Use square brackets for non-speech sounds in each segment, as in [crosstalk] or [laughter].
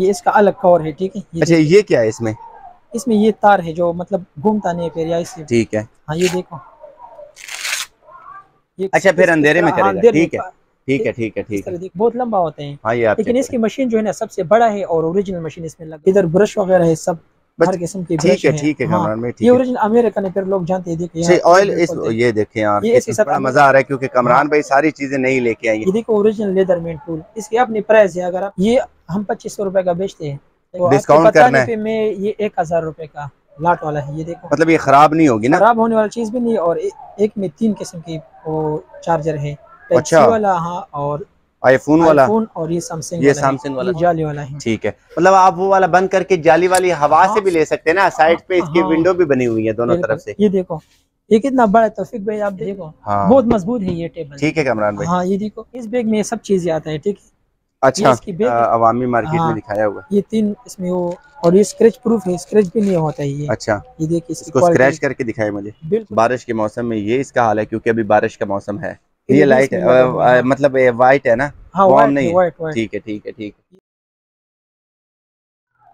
ये इसका अलग कवर है ठीक है? अच्छा ये क्या है इसमें? इसमें ये तार है जो मतलब घूमता नहीं है फिर या इससे ठीक है। हाँ ये देखो। ये अच्छा फिर अंधेरे में हाँ, करेगा। ठीक है। ठीक है ठीक? है ठीक है। बहुत लंबा होते हैं। हाँ ये लेकिन इसकी मशीन जो है ना सबसे बड़ा है और ओरिजिनल मशीन इसमें लगा। इधर ब्रश वगैरह है सब हर किस्म की ठीक है ठीक है हाँ, कमरान में ये ओरिजिनल अमेरिकन है फिर लोग जानते हैं देखिए ऑयल इस ये देखें यार ये इसके साथ मज़ा आ रहा है क्योंकि कमरान हाँ। भाई सारी चीज़ें नहीं लेके आई ये देखो ओरिजिनल लेदर मेन टूल इसकी अपनी प्राइस है अगर आप ये हम पच्चीस सौ रुपए का बेचते हैं तो डिस्काउंट करना है। पे मैं ये एक हज़ार रुपए का लाट वाला है ये देखो। मतलब ये खराब नहीं होगी ना? खराब होने वाली चीज़ भी नहीं और एक में तीन किस्म की वो चार्जर है। अच्छा। वाला हाँ और आईफोन वाला? आईफोन और ये सैमसंग ये वाला है। वाला। ये जाली वाला है। ठीक है। मतलब आप वो वाला बंद करके जाली वाली हवा से हाँ। भी ले सकते हैं ना साइड पे इसकी हाँ। विंडो भी बनी हुई है दोनों तरफ़ से। ये देखो ये कितना बड़ा है तौफीक भाई आप देखो। हाँ। बहुत मज़बूत है ये टेबल। ठीक है कमरान भाई। हाँ ये देखो इस बैग में सब चीज़ें आता है ठीक है? अच्छा इसकी अवामी मार्केट में हाँ। दिखाया हुआ ये तीन इसमें वो और ये स्क्रैच प्रूफ है स्क्रैच भी नहीं होता है ये। अच्छा। ये देखिए इसकी स्क्रैच करके दिखाए मुझे। बारिश के मौसम में ये इसका हाल है क्योंकि अभी बारिश का मौसम है। ये लाइट है मतलब ये वाइट है ना? हाँ नहीं ठीक है ठीक है ठीक है।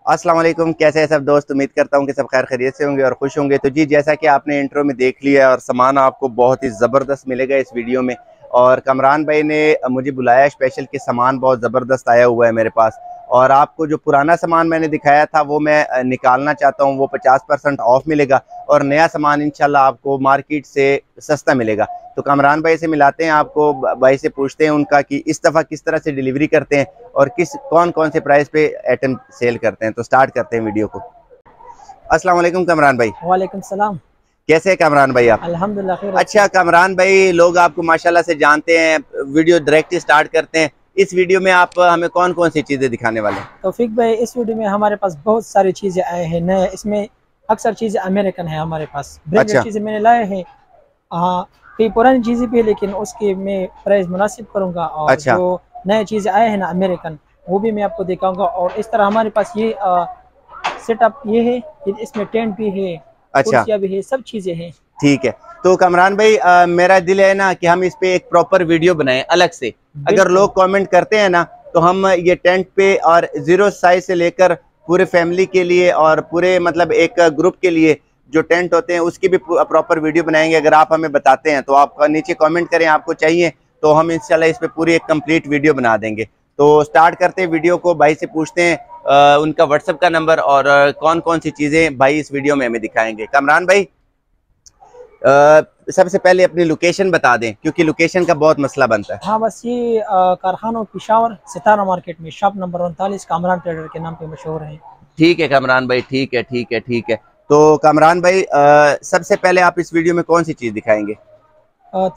अस्सलाम वालेकुम कैसे हैं सब दोस्त? उम्मीद करता हूँ कि सब खैर खैरियत से होंगे और खुश होंगे। तो जी जैसा कि आपने इंट्रो में देख लिया और सामान आपको बहुत ही ज़बरदस्त मिलेगा इस वीडियो में। और कमरान भाई ने मुझे बुलाया स्पेशल कि सामान बहुत ज़बरदस्त आया हुआ है मेरे पास। और आपको जो पुराना सामान मैंने दिखाया था, वो मैं निकालना चाहता हूँ, वो पचास परसेंट ऑफ़ मिलेगा और नया सामान इंशाल्लाह आपको मार्केट से सस्ता मिलेगा। तो कमरान भाई से मिलाते हैं, आपको भाई से पूछते हैं उनका कि इस दफ़ा किस तरह से डिलीवरी करते हैं और किस कौन कौन से प्राइस पे आइटम सेल करते हैं। तो स्टार्ट करते हैं वीडियो को। वालेकुम कमरान भाई। वालेकुम सलाम। कैसे हैं कमरान भाई आप? अल्हम्दुलिल्लाह अच्छा कमरान भाई लोग आपको माशाल्लाह से जानते हैं वीडियो डायरेक्ट स्टार्ट करते हैं। इस वीडियो में आप हमें कौन कौन सी चीज़ें दिखाने वाले हैं? तौफीक भाई इस वीडियो में हमारे पास बहुत सारी चीज़ें आए हैं नए। इसमें अक्सर चीज़ें अमेरिकन है हमारे पास। अच्छा। चीज़ें मैंने लाए हैं। हाँ कई पुरानी चीज़ें भी है लेकिन उसके मैं प्राइस मुनासिब करूँगा और अच्छा। जो नए चीज़ें आए हैं ना अमेरिकन वो भी मैं आपको दिखाऊँगा। और इस तरह हमारे पास ये सेटअप ये है इसमें टेंट भी है अच्छा। भी है सब चीज़ें हैं। ठीक है। तो कमरान भाई अ, मेरा दिल है ना कि हम इस पे एक प्रॉपर वीडियो बनाए अलग से। अगर लोग कमेंट करते हैं ना तो हम ये टेंट पे और ज़ीरो साइज़ से लेकर पूरे फैमिली के लिए और पूरे मतलब एक ग्रुप के लिए जो टेंट होते हैं उसकी भी प्रॉपर वीडियो बनाएँगे। अगर आप हमें बताते हैं तो आप नीचे कमेंट करें आपको चाहिए तो हम इंशाल्लाह इस पे पूरी एक कंप्लीट वीडियो बना देंगे। तो स्टार्ट करते हैं वीडियो को भाई से पूछते हैं उनका व्हाट्सएप का नंबर और कौन कौन सी चीज़ें भाई इस वीडियो में हमें दिखाएँगे। कमरान भाई सबसे पहले अपनी लोकेशन बता दें क्योंकि लोकेशन का बहुत मसला बनता है। हाँ बस ये कारखाना पिशावर सितारा मार्केट में शॉप नंबर उनतालीस कामरान ट्रेडर के नाम पे मशहूर है। ठीक है कमरान भाई ठीक है ठीक है ठीक है। तो कमरान भाई सबसे पहले आप इस वीडियो में कौन सी चीज़ दिखाएँगे?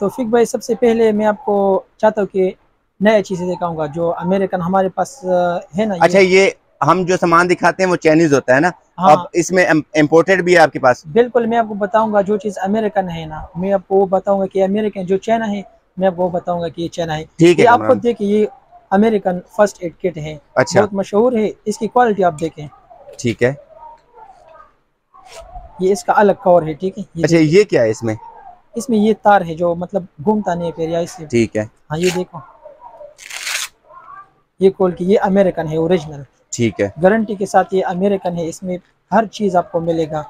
तौफीक भाई सबसे पहले मैं आपको चाहता हूँ कि नए चीज़ें दिखाऊँगा जो अमेरिकन हमारे पास है ना ये- अच्छा ये हम जो सामान दिखाते हैं वो चाइनीज़ होता है ना? हाँ। अब इसमें इम्पोर्टेड भी है आपके पास? बिल्कुल मैं आपको बताऊँगा जो चीज़ अमेरिकन है ना मैं आपको वो बताऊँगा कि अमेरिकन जो चाइना है मैं आपको बताऊँगा कि ये चाइना है। ठीक है आपको देखिए ये अमेरिकन फ़र्स्ट एड किट है। अच्छा। बहुत मशहूर है इसकी क्वालिटी आप देखें। ठीक है। ये इसका अलग कवर है ठीक है? ये अच्छा ये क्या है इसमें? इसमें ये तार है जो मतलब घूमता नहीं है फिर या इससे। ठीक है। हाँ ये देखो। ये खोल के ये अमेरिकन है ओरिजिनल ठीक है। गारंटी के साथ ये अमेरिकन है इसमें हर चीज़ आपको मिलेगा।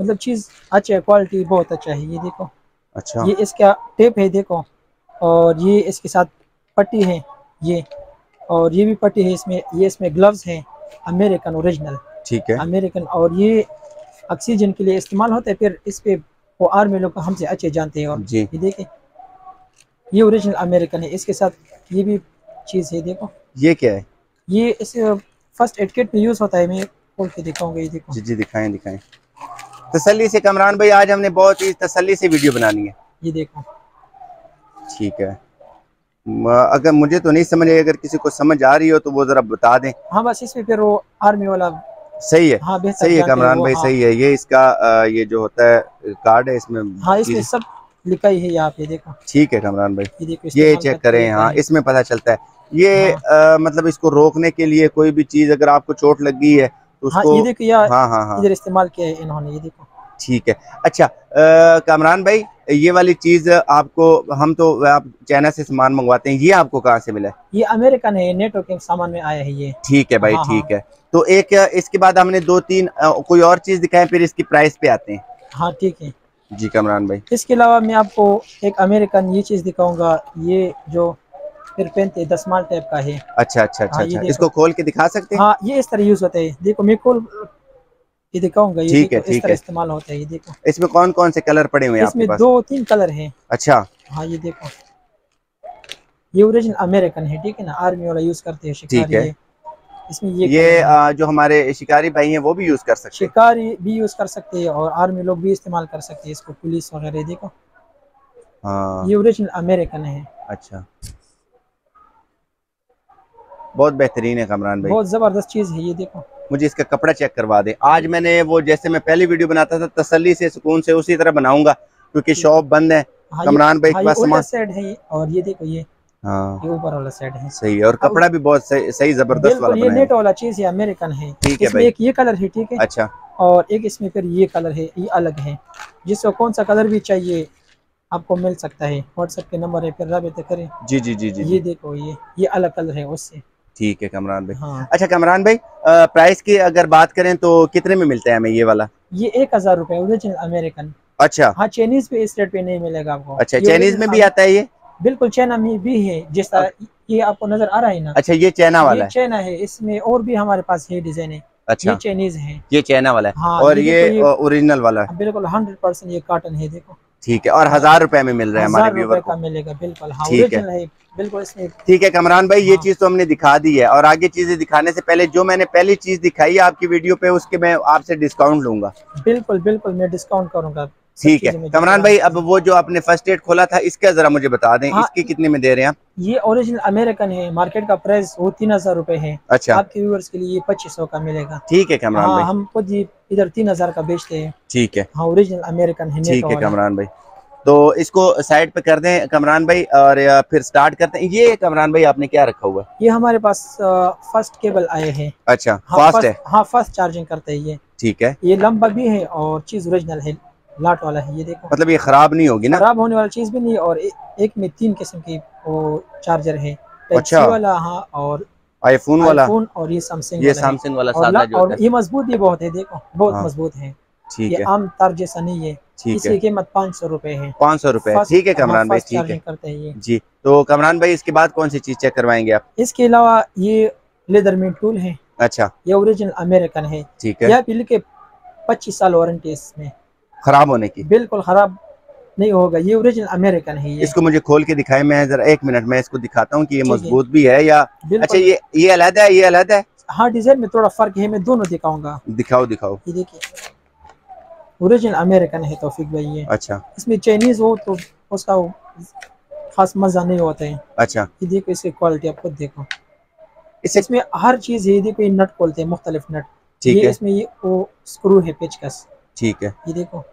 मतलब चीज़ अच्छा है क्वालिटी बहुत अच्छा है ये देखो। अच्छा। ये इसका टेप है देखो। और ये इसके साथ पट्टी है ये। और ये भी पट्टी है इसमें ये इसमें ग्लव्स हैं अमेरिकन ओरिजिनल ठीक है। अमेरिकन और ये ऑक्सीजन के लिए इस्तेमाल होता है फिर इस पे वो आर्मी लोग हमसे अच्छे जानते हैं और ये देखें ये ओरिजिनल अमेरिकन है इसके साथ ये भी चीज़ है देखो। ये क्या है? ये इस फ़र्स्ट एड किट में यूज़ होता है मैं खोल के दिखाऊँगा ये देखो। जी जी दिखाएँ दिखाएँ। तसल्ली से कमरान भाई आज हमने बहुत ही तसल्ली से वीडियो बनानी है। ये देखो। ठीक है। अगर मुझे तो नहीं समझ अगर किसी को समझ आ रही हो तो वो जरा बता दें। हाँ बस इसमें फिर वो आर्मी वाला सही है। हाँ सही है कमरान भाई हाँ। सही है। ये इसका ये जो होता है कार्ड है इसमें हाँ इसमें सब लिखा ही है यहाँ पे देखो। ठीक है कमरान भाई। ये ये चेक करें हाँ इसमें पता चलता है। ये अ, मतलब इसको रोकने के लिए कोई भी चीज़ अगर आपको चोट लग गई है तो हाँ उसको ये देखो यार हाँ हाँ हाँ। इधर इस्तेमाल किया है इन्होंने ये देखो। ठीक है। अच्छा कामरान भाई ये वाली चीज़ आपको हम तो आप चाइना से सामान मंगवाते हैं ये आपको कहाँ से मिला? ये अमेरिकन है नेटवर्किंग सामान में आया है ये। ठीक है भाई हाँ, ठीक है। तो एक इसके बाद हमने दो तीन कोई और चीज़ दिखाएँ फिर इसकी प्राइस पे आते हैं। हाँ ठीक है। जी कामरान भाई। इसके अलावा मैं आपको एक अमेरिकन ये चीज़ दिखाऊँगा ये जो फिर दसमाल टाइप का है। अच्छा अच्छा अच्छा हाँ, अच्छा। इसको खोल के दिखा सकते हैं? हाँ ये इस तरह यूज़ होता है। देखो मैं खोल ये दिखाऊँगा ये ठीक है, इस ठीक तरह है। इस्तेमाल होता है ये देखो। इसमें कौन कौन से कलर पड़े हुए हैं इसमें दो तीन कलर हैं। अच्छा। हाँ ये देखो। ये ओरिजिनल अमेरिकन है ठीक है ना? आर्मी वाला यूज़ करते हैं शिकारी है। इसमें ये ये है। जो हमारे शिकारी भाई हैं वो भी यूज़ कर सकते हैं? शिकारी भी यूज़ कर सकते हैं और आर्मी लोग भी इस्तेमाल कर सकते हैं इसको पुलिस वगैरह देखो। हाँ। ये ओरिजिनल अमेरिकन है। अच्छा। बहुत बेहतरीन है कमरान भाई। बहुत ज़बरदस्त चीज़ है ये देखो। मुझे इसका कपड़ा चेक करवा दे। आज मैंने वो जैसे मैं पहली वीडियो बनाता था तसल्ली से सुकून से उसी तरह बनाऊँगा क्योंकि शॉप बंद है। हाँ, कमरान भाई के हाँ, पास है और ये देखो ये। हाँ। ऊपर वाला साइड है। सही है और कपड़ा भी बहुत सही सही ज़बरदस्त वाला ये नेट वाला चीज़ है अमेरिकन है। ठीक है एक ये कलर है ठीक है? अच्छा। और एक इसमें फिर ये कलर है ये अलग है। जिसको कौन सा कलर भी चाहिए आपको मिल सकता है। व्हाट्सएप के नंबर है फिर रबे करें। जी जी जी जी ये देखो ये ये अलग कलर है उससे। ठीक है कमरान भाई। हाँ। अच्छा कमरान भाई अ, प्राइस की अगर बात करें तो कितने में मिलता है हमें ये वाला? ये एक हज़ार रुपए अमेरिकन। अच्छा। हाँ चाइनीज़ पे इस रेट पे नहीं मिलेगा आपको। अच्छा चाइनीज़ में भी आता है ये? बिल्कुल चाइना में भी है जिस तरह ये आपको नज़र आ रहा है ना। अच्छा ये चाइना वाला ये है। चाइना है इसमें और भी हमारे पास है डिज़ाइन है। अच्छा। ये चाइनीज़ है। ये चाइना वाला है। हाँ और ये ओरिजिनल वाला है। बिल्कुल हंड्रेड परसेंट ये कॉटन है देखो। ठीक है और हज़ार रुपए में मिल रहा है हमारे व्यूवर को मिलेगा बिल्कुल हाँ ठीक है। बिल्कुल इसमें ठीक है कमरान भाई ये हाँ। चीज़ तो हमने दिखा दी है और आगे चीज़ें दिखाने से पहले जो मैंने पहली चीज़ दिखाई है आपकी वीडियो पे उसके मैं आपसे डिस्काउंट लूँगा बिल्कुल बिल्कुल मैं डिस्काउंट करूँगा ठीक है। कमरान भाई अब वो जो आपने फ़र्स्ट एड खोला था इसका जरा मुझे बता दें हाँ। इसके कितने में दे रहे हैं आप? ये ओरिजिनल अमेरिकन है मार्केट का प्राइस वो तीन हज़ार रूपए है। अच्छा। आपके व्यूअर्स के लिए पच्चीस सौ का मिलेगा। ठीक है कमरान हाँ भाई। हम खुद ही इधर तीन हज़ार का बेचते हैं। ठीक है। हाँ ओरिजिनल अमेरिकन है ठीक है कमरान भाई। तो इसको साइड पे कर दें कमरान भाई और फिर स्टार्ट करते हैं। ये कमरान भाई आपने क्या रखा हुआ? है ये हमारे पास फ़र्स्ट केबल आए हैं। अच्छा हाँ फास्ट है। हाँ फ़र्स्ट चार्जिंग करते हैं ये। ठीक है। ये लंबा भी है और चीज़ ओरिजिनल है। लाट वाला है ये देखो। मतलब ये खराब नहीं होगी ना? खराब होने वाला चीज़ भी नहीं और ए, एक में तीन किस्म की वो चार्जर है। अच्छा। वाला हाँ और आईफोन वाला? आईफोन और ये सैमसंग ये सैमसंग वाला सादा जो और ये मज़बूत भी बहुत है देखो बहुत हाँ। मज़बूत है। ठीक ये है। आम तार जैसा नहीं है इसकी कीमत पाँच सौ रूपए है। पाँच सौ रुपए ठीक है हाँ, कमरान भाई ठीक है। करते हैं ये। जी तो कमरान भाई इसके बाद कौन सी चीज़ चेक करवाएँगे आप? इसके अलावा ये लेदर में टूल है। अच्छा। ये ओरिजिनल अमेरिकन है। ठीक है। यहाँ पे लिखे पच्चीस साल वारंटी है इसमें। खराब होने की। बिल्कुल खराब नहीं होगा ये ओरिजिनल अमेरिकन है ये। इसको मुझे खोल के दिखाए मैं जरा एक मिनट में इसको दिखाता हूँ कि ये मज़बूत भी है या अच्छा ये ये अलग है ये अलग है? हाँ डिज़ाइन में थोड़ा फ़र्क है मैं दोनों दिखाऊँगा। दिखाओ दिखाओ। ये देखिए ओरिजिनल अमेरिकन है तौफीक भाई ये। अच्छा। इसमें चाइनीज़ हो तो उसका वो खास मज़ा नहीं होता है। अच्छा। ये देखो इसकी क्वालिटी आप खुद देखो। इससे इसमें हर चीज़ ये देखो ये नट खोलते हैं मुख्तलिफ़ नट ठीक ये है। इसमें ये वो स्क्रू है पेचकस। ठीक है। ये देखो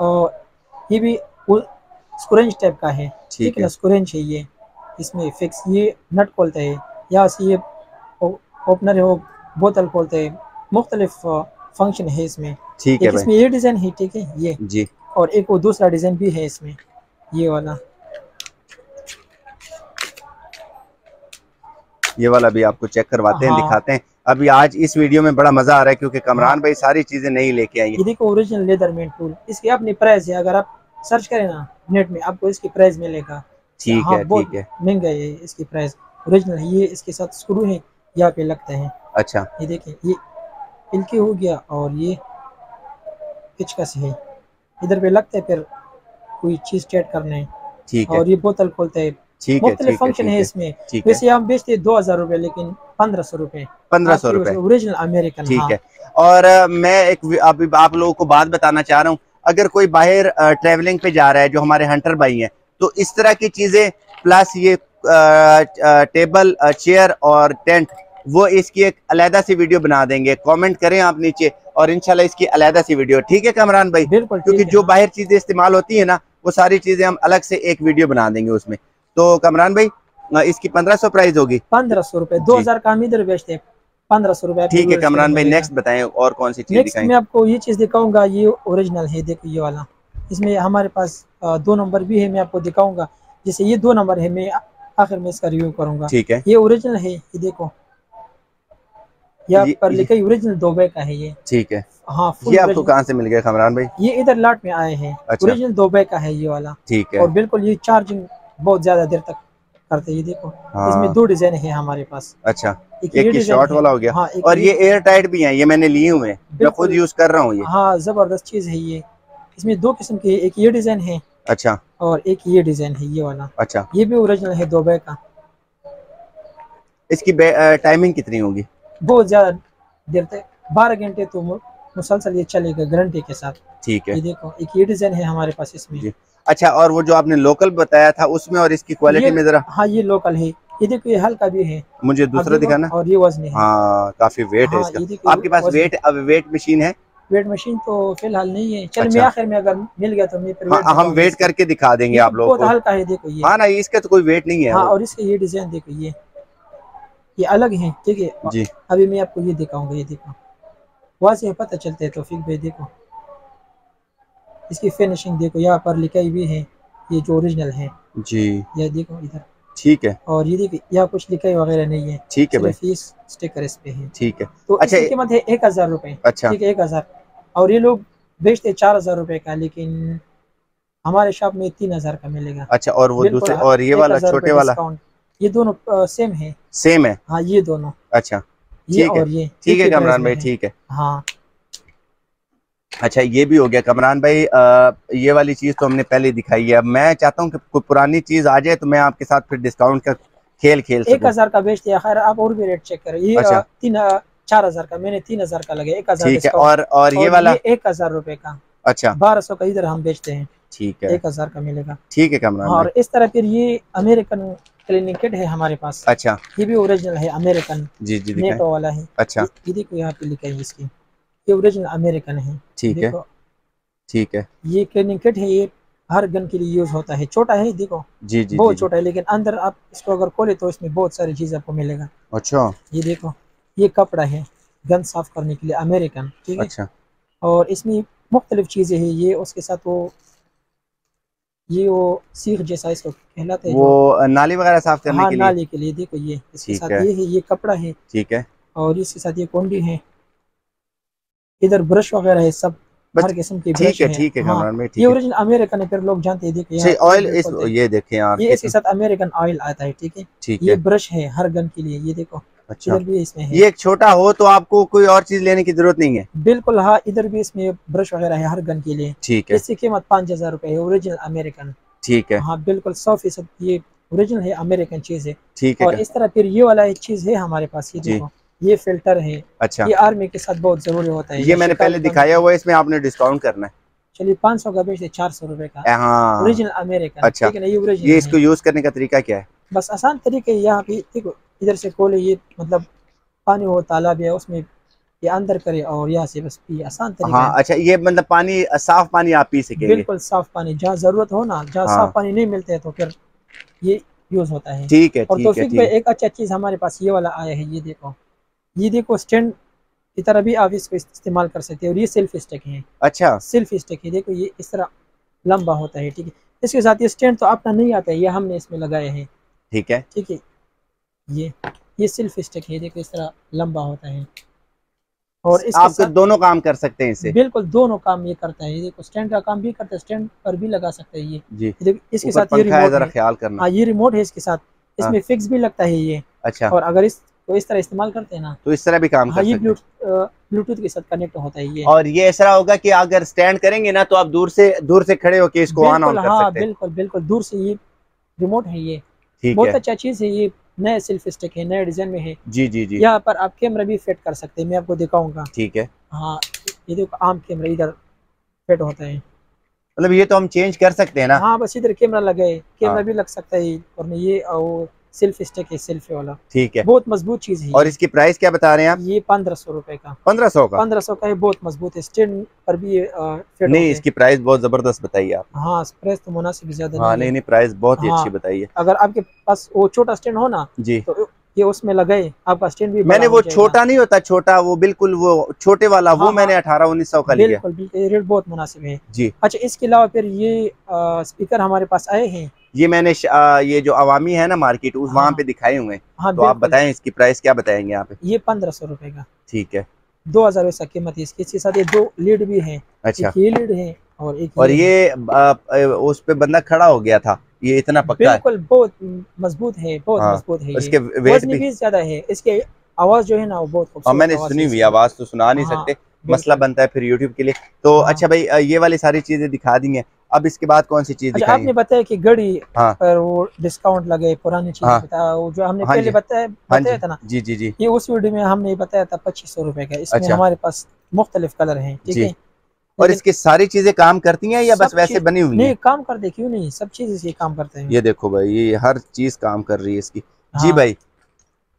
और ये भी स्क्रेंच टाइप का है ठीक है ना? है। स्क्रेंच है ये इसमें फिक्स ये नट खोलते हैं या ये ओपनर है वो बोतल खोलते हैं मुख्तलिफ़ फ़ंक्शन है इसमें। ठीक है इसमें ये डिज़ाइन है ठीक है? ये। जी। और एक वो दूसरा डिज़ाइन भी है इसमें ये वाला। ये वाला भी आपको चेक करवाते हैं हाँ। दिखाते हैं। अभी आज इस वीडियो में बड़ा मज़ा आ रहा है क्योंकि कमरान भाई सारी चीज़ें नहीं लेके आई ये देखो ओरिजिनल लेदर मेन टूल इसकी अपनी प्राइस है अगर आप सर्च करें ना नेट में आपको इसकी प्राइस मिलेगा। ठीक हाँ, है ठीक है। महँगा है इसकी प्राइस ओरिजिनल है ये इसके साथ स्क्रू है यहाँ पे लगते हैं। अच्छा। ये देखिए ये इनके हो गया और ये पिचकस है इधर पे लगता है फिर कोई चीज़ चेट करना है। ठीक है। और ये बोतल खोलते है। ठीक है फ़ंक्शन है है इसमें। वैसे हम बेचते हैं दो हज़ार रूपए लेकिन पंद्रह सौ रूपए पंद्रह सौ रुपए। ओरिजिनल अमेरिकन ठीक है। और मैं एक अभी आप लोगों को बात बताना चाह रहा हूँ। अगर कोई बाहर ट्रेवलिंग पे जा रहा है जो हमारे हंटर भाई हैं तो इस तरह की चीज़ें प्लस ये टेबल चेयर और टेंट वो इसकी एक अलहदा सी वीडियो बना देंगे। कमेंट करें आप नीचे और इनशाला इसकी अलहदा सी वीडियो ठीक है कमरान भाई? क्योंकि जो बाहर चीज़ें इस्तेमाल होती है ना वो सारी चीज़ें हम अलग से एक वीडियो बना देंगे उसमें। तो कमरान भाई इसकी पंद्रह सौ प्राइस होगी। पंद्रह सौ रूपए दो हज़ार का हम इधर बेचते हैं। पंद्रह सौ रुपए ठीक है कमरान भाई नेक्स्ट बताएँ और कौन सी चीज़ मैं आपको ये चीज़ दिखाऊँगा ये ओरिजिनल है देखो ये वाला। इसमें हमारे पास दो नंबर भी है मैं आपको दिखाऊँगा। जैसे ये दो नंबर है मैं आखिर में इसका रिव्यू करूँगा। ठीक है। ये ओरिजिनल है ये देखो। ये- पर लिखा ओरिजिनल दो का है ये। ठीक है। हाँ ये आपको कहाँ से मिल गया कमरान भाई? ये इधर लाट में आए हैं। ओरिजिनल अच्छा। ओरिजिनल दो का है ये वाला। ठीक है। और बिल्कुल ये चार्जिंग बहुत ज़्यादा देर तक करते हैं ये देखो। हाँ। इसमें दो डिज़ाइन है हमारे पास। अच्छा एक एक शॉर्ट। वाला हो गया। हाँ और ये एयर टाइट भी हैं ये मैंने लिए हुए मैं। खुद यूज़ कर रहा हूँ ये। हाँ ज़बरदस्त चीज़ है ये। इसमें दो किस्म के एक ये डिज़ाइन है अच्छा। और एक ये डिज़ाइन है ये वाला। अच्छा। ये भी ओरिजिनल है दो का। इसकी टाइमिंग कितनी होगी? बहुत ज़्यादा देर तक बारह घंटे तो मुसलसल ये चलेगा गारंटी के साथ। ठीक है। ये देखो एक ये डिज़ाइन है हमारे पास इसमें। अच्छा और वो जो आपने लोकल बताया था उसमें और इसकी क्वालिटी में जरा हाँ ये लोकल है। ये देखो ये हल्का भी है। मुझे दूसरा दिखाना? और ये वज़न है। हाँ काफ़ी वेट है हाँ, इसका। आपके पास वेट अब वेट मशीन है? वेट मशीन तो फ़िलहाल नहीं है। चल मैं अच्छा। आखिर में अगर मिल गया तो मैं फिर हाँ, हम वेट करके दिखा देंगे आप लोगों को। हल्का है देखो ये। हाँ ना इसका तो कोई वेट नहीं है। हाँ और इसका ये डिज़ाइन देखो ये। ये अलग है ठीक है? जी। अभी मैं आपको ये दिखाऊँगा ये देखो। वहाँ से पता चलता है तौफीक भाई देखो। इसकी फिनिशिंग देखो यहाँ पर लिखाई हुई है ये जो ओरिजिनल है। जी। ये देखो इधर। ठीक है। और ये देखो यहाँ कुछ लिखाई वगैरह नहीं है। ठीक है भाई। सिर्फ़ स्टिकर इस पे है। ठीक है। तो अच्छा, कीमत है एक हज़ार रुपए। अच्छा। ठीक है एक हज़ार। और ये लोग बेचते चार हज़ार रुपए का लेकिन हमारे शॉप में तीन हज़ार का मिलेगा। अच्छा और वो दूसरे हाँ, और ये वाला छोटे वाला? ये दोनों सेम है। सेम है? हाँ ये दोनों। अच्छा। ये और ये ठीक है कमरान भाई ठीक है। हाँ। अच्छा ये भी हो गया। कमरान भाई अ, ये वाली चीज़ तो हमने पहले दिखाई है। अब मैं चाहता हूँ कि कोई पुरानी चीज़ आ जाए तो मैं आपके साथ फिर डिस्काउंट का खेल खेल एक हज़ार का बेच दिया। खैर आप और भी रेट चेक करें। ये अच्छा। तीन चार हज़ार का। मैंने तीन हज़ार का लगे। एक हज़ार ठीक है और और ये वाला? एक हज़ार रूपए का। अच्छा। बारह सौ का इधर हम बेचते हैं। ठीक है। एक हज़ार का मिलेगा। ठीक है कमरान और इस तरह फिर ये अमेरिकन क्लिनिक किट है हमारे पास। अच्छा। ये भी ओरिजिनल है अमेरिकन। जी जी नेटो वाला है। अच्छा। यहाँ पे लिखा है इसकी। ये ओरिजिनल अमेरिकन है। ठीक है। ठीक है। ये क्लिनिक किट है ये हर गन के लिए यूज़ होता है। छोटा है देखो। जी जी बहुत छोटा है लेकिन अंदर आप इसको अगर खोले तो इसमें बहुत सारी चीज़ आपको मिलेगा। अच्छा। ये देखो ये कपड़ा है गन साफ़ करने के लिए अमेरिकन ठीक है? अच्छा। और इसमें मुख्तलिफ़ चीज़ें हैं ये उसके साथ वो ये वो सीख जैसा इसको कहलाते है। वो नाली वगैरह साफ़ करने हाँ के लिए? नाली के लिए देखो ये इसके साथ ये है ये कपड़ा है। ठीक है। और इसके साथ ये कोंडी है इधर ब्रश वगैरह है सब हर किस्म के ठीक ब्रश है ठीक है हाँ, भाई ये ओरिजिनल अमेरिकन है फिर लोग जानते हैं देखो अच्छा, ऑयल इस ये देखें यार ये इसके साथ अमेरिकन ऑयल आता है ठीक है? ठीक ये ब्रश है हर गन के लिए ये देखो अच्छा। इधर भी इसमें है। ये एक छोटा हो तो आपको कोई और चीज़ लेने की ज़रूरत नहीं है? बिल्कुल हाँ इधर भी इसमें ब्रश वगैरह है हर गन के लिए। ठीक है। इसकी कीमत पाँच हज़ार रूपए है ओरिजिनल अमेरिकन ठीक है। हाँ बिल्कुल सौ फ़ीसद ये ओरिजिनल है अमेरिकन चीज़ है। ठीक है और इस तरह फिर ये वाला एक चीज़ है हमारे पास ये देखो। ये फ़िल्टर है अच्छा। ये आर्मी के साथ बहुत ज़रूरी होता है। ये मैंने पहले दिखाया हुआ है इसमें आपने डिस्काउंट करना है। चलिए पाँच सौ का बेचते चार सौ रूपए का। हाँ। ओरिजिनल अमेरिकन अच्छा। ठीक है ना? ये ओरिजिनल ये इसको यूज़ करने का तरीका क्या है? बस आसान तरीके यहाँ पे देखो इधर से खोले ये मतलब पानी हो तालाब है उसमें ये अंदर करे और यहाँ से बस पिए आसान तरीका हाँ अच्छा ये मतलब पानी साफ़ पानी आप पी सकेंगे। बिल्कुल साफ़ पानी जहाँ ज़रूरत हो ना जहाँ हाँ। साफ़ पानी नहीं मिलते तो फिर ये यूज़ होता है। ठीक है और है भाई एक अच्छा चीज़ हमारे पास ये वाला आया है ये देखो। ये देखो स्टैंड की तरह भी आप इसको इस्तेमाल कर सकते हैं और ये सेल्फ स्टिक है। अच्छा। सेल्फ स्टिक है देखो ये इस तरह लंबा होता है ठीक है? इसके साथ ये स्टैंड तो अपना नहीं आता है ये हमने इसमें लगाए हैं। ठीक है। ठीक है? ये ये सेल्फ स्टिक है देखो इस तरह लंबा होता है। और आप दोनों काम कर सकते हैं इससे बिल्कुल दोनों काम ये करता है। ये देखो स्टैंड का काम भी करता है स्टैंड पर भी लगा सकते हैं ये। जी। देखो इसके साथ ये है रिमोट जरा है। ख्याल करना। हाँ ये रिमोट है इसके साथ। इसमें फिक्स भी लगता है ये। अच्छा। और अगर इस तो इस तरह इस्तेमाल करते हैं ना? तो इस तरह भी काम हाँ कर ये ब्लूटूथ के साथ कनेक्ट होता है ये। और ये ऐसा होगा कि अगर स्टैंड करेंगे ना तो आप दूर से दूर से खड़े होके इसको ऑन ऑन कर हाँ सकते हैं। बिल्कुल बिल्कुल दूर से ये रिमोट है ये। बहुत अच्छा चीज़ है ये नए सेल्फ स्टिक है नए डिज़ाइन में है। जी जी जी। यहाँ पर आप कैमरा भी फिट कर सकते हैं मैं आपको दिखाऊँगा। ठीक है। हाँ ये देखो आम कैमरा इधर फिट होता है। मतलब ये तो हम चेंज कर सकते हैं ना। हाँ बस इधर कैमरा लगे कैमरा हाँ। भी लग सकता है। और ये और सेल्फ स्टिक है सिल्फ वाला। ठीक है। बहुत मज़बूत चीज़ है और इसकी प्राइस क्या बता रहे हैं आप? ये पंद्रह सौ रूपए का। पंद्रह सौ का? पंद्रह सौ का है बहुत मज़बूत है। स्टैंड पर भी आ, नहीं इसकी प्राइस बहुत ज़बरदस्त बताइए आप। हाँ प्राइस तो मुनासिब ज़्यादा हाँ नहीं नहीं नहीं प्राइस बहुत ही हाँ। अच्छी बताइए। अगर आपके पास वो छोटा स्टैंड हो ना जी। तो ये उसमें लगाए आपका स्टैंड भी मैंने वो छोटा नहीं होता छोटा वो बिल्कुल वो छोटे वाला हाँ, वो हाँ। मैंने अठारह उन्नीस सौ का लिया। बिल्कुल रेट बहुत मुनासिब है। जी। अच्छा इसके अलावा फिर ये स्पीकर हमारे पास आए हैं? ये मैंने आ, ये जो अवामी है ना मार्केट उस वहाँ हाँ। पे दिखाए हुए हाँ। तो आप। बताएँ इसकी प्राइस क्या बताएँगे यहाँ पे? ये पंद्रह सौ रुपये का। ठीक है। दो हज़ार वैसा कीमत है इसके। साथ ये दो लीड भी है। अच्छा। ये लीड है और एक और ये आ, आ, उस पे बंदा खड़ा हो गया था। ये इतना पक्का बिल्कुल बहुत मज़बूत है बहुत हाँ, मज़बूत है इसके वेट भी ज़्यादा है इसके आवाज़ जो है ना वो बहुत खूबसूरत मैंने सुनी हुई आवाज़ तो सुना नहीं हाँ, सकते मसला बनता है फिर यूट्यूब के लिए। तो हाँ। अच्छा भाई ये वाली सारी चीज़ें दिखा दी हैं अब इसके बाद कौन सी चीज़ अच्छा आपने बताया कि घड़ी हाँ। पर वो डिस्काउंट लगे पुरानी चीज़ हाँ। बताया वो जो हमने हाँ पहले। बताया हाँ बताया था ना जी जी जी। ये उस वीडियो में हमने बताया था पच्चीस सौ रुपए का इसमें अच्छा। हमारे पास मुख्तलिफ़ कलर हैं ठीक है? और इसकी सारी चीज़ें काम करती हैं या बस वैसे बनी हुई नहीं काम करते क्यों नहीं सब चीज़ इसके काम करते हैं। ये देखो भाई ये हर चीज़ काम कर रही है इसकी। हाँ। जी भाई।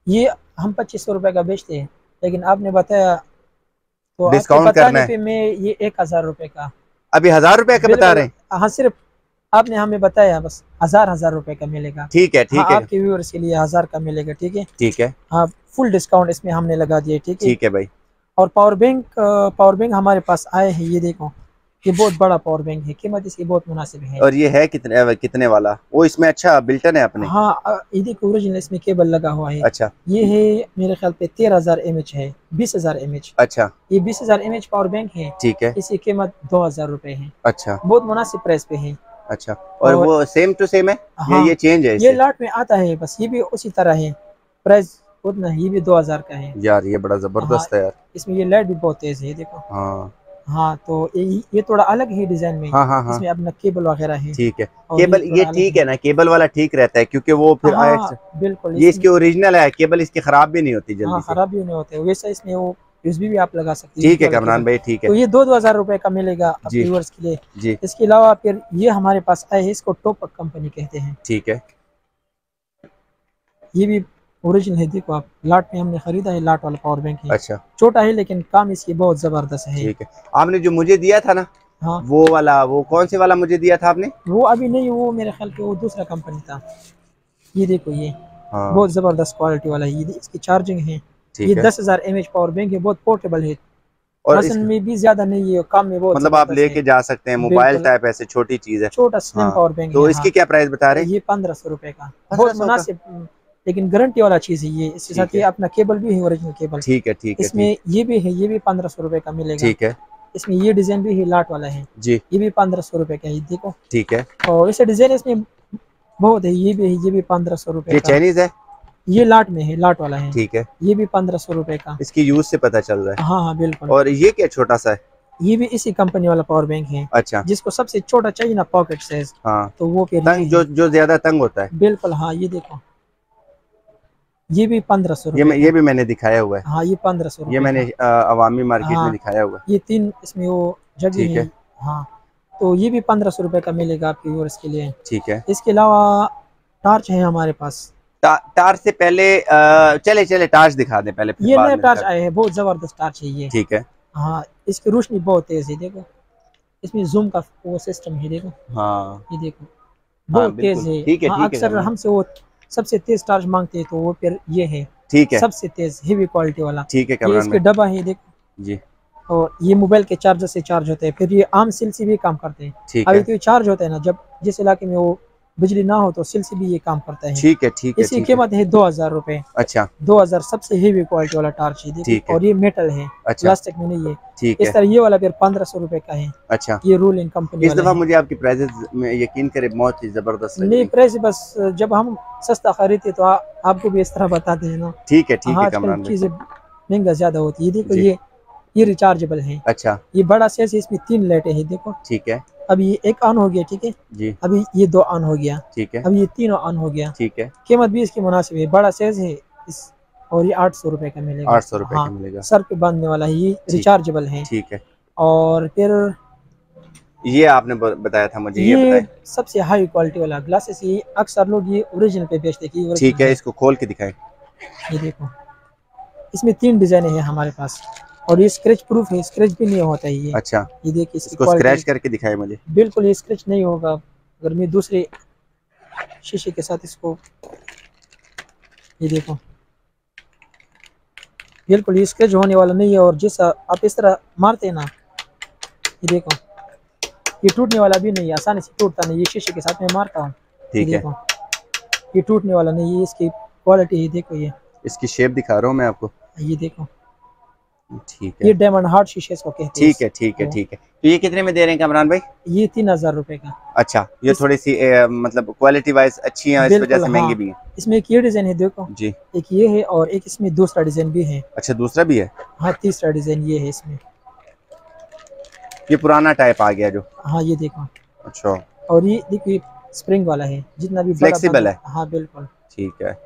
ये हम पच्चीस सौ रुपए का बेचते हैं लेकिन आपने बताया तो डिस्काउंट करना है। पे मैं ये एक हज़ार रुपए का अभी हज़ार रुपए का बता रहे हैं। हाँ सिर्फ़ आपने हमें बताया बस हज़ार हज़ार रुपए का मिलेगा। ठीक है ठीक हाँ, है। आपके व्यूअर्स के लिए हज़ार का मिलेगा ठीक है? ठीक है। हाँ फुल डिस्काउंट इसमें हमने लगा दिया ठीक है? ठीक है भाई। और पावर बैंक पावर बैंक हमारे पास आए हैं ये देखो। ये बहुत बड़ा पावर बैंक है कीमत इसकी बहुत मुनासिब है। और ये है कितने कितने वाला? वो इसमें अच्छा बिल्टन है अपने? हाँ ये देखो ओरिजिनल इसमें केबल लगा हुआ है। अच्छा। ये है मेरे ख्याल पे तेरह हज़ार एम एच है बीस हज़ार एम एच अच्छा। ये बीस हज़ार एम एच पावर बैंक है। ठीक है। इसकी कीमत दो हज़ार रुपए है। अच्छा। बहुत मुनासिब प्राइस पे है। अच्छा। और, और- वो सेम टू सेम है? हाँ। ये ये चेंज है ये लाट में आता है बस ये भी उसी तरह है। प्राइस उतना है, ये भी दो हज़ार का है। यार ये बड़ा ज़बरदस्त है यार। इसमें ये लाइट भी बहुत तेज है देखो। हाँ। हाँ तो ये ये थोड़ा अलग है डिज़ाइन में। हाँ हाँ हाँ। इसमें अपना केबल वगैरह है। ठीक है। केबल ये ठीक है। ना केबल वाला ठीक रहता है क्योंकि वो फिर हाँ, बिल्कुल ये इसकी ओरिजिनल है केबल इसकी खराब भी नहीं होती हाँ जल्दी से। खराब भी नहीं होते वैसे इसमें वो यूएसबी भी आप लगा सकते हैं ठीक है कमरान भाई ठीक है। तो ये दो दो हज़ार रूपए का मिलेगा व्यूअर्स के लिए। जी। इसके अलावा फिर ये हमारे पास आए हैं इसको टॉप कंपनी कहते हैं। ठीक है। ये भी ओरिजिनल है देखो आप लाट में हमने खरीदा है लाट वाला पावर बैंक है। अच्छा। छोटा है लेकिन काम इसकी बहुत ज़बरदस्त है। ठीक है। आपने जो मुझे दिया था ना हाँ। वो वाला वो कौन से वाला मुझे दिया था आपने? वो अभी नहीं वो मेरे ख्याल पे वो दूसरा कंपनी था। ये देखो ये हाँ। बहुत ज़बरदस्त क्वालिटी वाला है। ये इसकी चार्जिंग है। ये दस हज़ार एम एच पावर बैंक है बहुत पोर्टेबल है। और इस- में भी ज़्यादा नहीं है काम में बहुत मतलब आप लेके जा सकते हैं मोबाइल टाइप ऐसे छोटी चीज़ है। छोटा स्लिम हाँ, पावर बैंक तो है इसकी क्या प्राइस बता रहे? हाँ। हैं ये पंद्रह सौ रुपए का। बहुत मुनासिब लेकिन गारंटी वाला चीज़ है ये। इसके साथ ये अपना केबल भी है ओरिजिनल केबल ठीक है ठीक है इसमें ये भी है ये भी पंद्रह सौ रुपए का मिलेगा। ठीक है। इसमें ये डिज़ाइन भी है लाट वाला है। जी। ये भी पंद्रह सौ रुपए का है देखो। ठीक है। और इसे डिज़ाइन इसमें बहुत है ये भी है ये भी पंद्रह सौ रुपए ये चाइनीज़ है? ये लाट में है लाट वाला है। ठीक है। ये भी पंद्रह सौ रुपए का। इसकी यूज़ से पता चल रहा है। हाँ हाँ बिल्कुल। और ये क्या छोटा सा है? ये भी इसी कंपनी वाला पावर बैंक है। अच्छा। जिसको सबसे छोटा चाहिए ना पॉकेट साइज़ हाँ। तो वो तंग जो जो ज़्यादा तंग होता है। बिल्कुल हाँ ये देखो। ये भी पंद्रह सौ ये ये भी मैंने दिखाया हुआ है। हाँ ये पंद्रह सौ ये मैंने अवामी मार्केट हाँ। में दिखाया हुआ है। ये तीन इसमें वो जगह है। है। हाँ तो ये भी पंद्रह सौ रुपए का मिलेगा आपके व्यूअर्स के लिए। ठीक है। इसके अलावा टार्च है हमारे पास। टा, टार्च से पहले चले चले टार्च दिखा दे पहले ये में टार्च आए हैं बहुत ज़बरदस्त टार्च है ये। ठीक है। हाँ इसकी रोशनी बहुत तेज है देखो। इसमें जूम का वो सिस्टम है देखो। हाँ। ये देखो बहुत तेज है। ठीक है, हाँ, ठीक है, अक्सर हमसे वो सबसे तेज टार्च मांगते हैं तो वो फिर ये है। ठीक है। सबसे तेज हेवी क्वालिटी वाला। ठीक है ये इसके डब्बा है देखो। जी। और ये मोबाइल के चार्जर से चार्ज होते हैं फिर ये आम सिल से भी काम करते हैं। अभी तो ये चार्ज होता है ना जब जिस इलाके में वो बिजली ना हो तो सिल से भी ये काम करता है। ठीक है ठीक है इसकी कीमत है। दो हज़ार रूपए। अच्छा। दो हज़ार सबसे हेवी क्वालिटी वाला टार्च है। और ये मेटल है अच्छा। प्लास्टिक में नहीं है। ठीक इस तरह ये वाला फिर पंद्रह सौ रूपए का है। अच्छा। ये रूलिंग कंपनी इस दफ़ा मुझे आपकी प्राइजेस में यकीन करे बहुत ही ज़बरदस्त नहीं प्राइस बस जब हम सस्ता खरीदते तो आपको भी इस तरह बताते हैं ना। ठीक है ठीक हाँ चीज़ें महँगा ज़्यादा होती है। देखो ये ये रिचार्जेबल है। अच्छा। ये बड़ा है इसमें तीन लाइटें हैं देखो। ठीक है। अभी ये एक ऑन हो गया ठीक है? जी। अभी ये दो ऑन हो गया। ठीक है। अभी ये तीनों ऑन हो गया। ठीक है। कीमत भी इसकी मुनासिब है बड़ा साइज़ है इस और ये आठ सौ रुपए का मिलेगा। आठ सौ रुपए हाँ, का मिलेगा। सर पे बांधने वाला है ये रिचार्जेबल है। ठीक है। और फिर ये आपने बताया था मुझे ये ये सबसे हाई क्वालिटी वाला ग्लासेस ये अक्सर लोग ये ओरिजिनल पे बेचते हैं ठीक है इसको खोल के दिखाएँ। ये देखो इसमें तीन डिज़ाइन है हमारे पास। और ये स्क्रैच प्रूफ है स्क्रैच भी नहीं होता है ये। अच्छा। ये देखिए इसको स्क्रैच करके दिखाएँ मुझे। बिल्कुल ये स्क्रैच नहीं होगा। अगर मैं दूसरे शीशे के साथ इसको ये देखो। बिल्कुल ये स्क्रैच होने वाला नहीं है और जैसा आप इस तरह मारते हैं ना ये देखो। ये टूटने वाला भी नहीं है आसानी से टूटता नहीं। ये शीशे के साथ में मारता हूँ। ठीक है। देखो। ये टूटने वाला नहीं है इसकी क्वालिटी है देखो ये। इसकी शेप दिखा रहा हूँ मैं आपको। ये देखो। ठीक है। ये डायमंड हार्ड शीशे इसको कहते हैं ठीक है ठीक है ठीक है। तो ये कितने में दे रहे हैं कमरान भाई? ये तीन हज़ार रुपए का। अच्छा ये इस- थोड़ी सी ए, मतलब क्वालिटी वाइज अच्छी है इस वजह से महँगी हाँ। भी है। इसमें एक ये डिज़ाइन है देखो। जी। एक ये है और एक इसमें दूसरा डिज़ाइन भी है। अच्छा दूसरा भी है? हाँ तीसरा डिज़ाइन ये है इसमें। ये पुराना टाइप आ गया जो। हाँ ये देखो। अच्छा। और ये देखो ये स्प्रिंग वाला है जितना भी फ्लेक्सीबल है। हाँ बिल्कुल। ठीक है।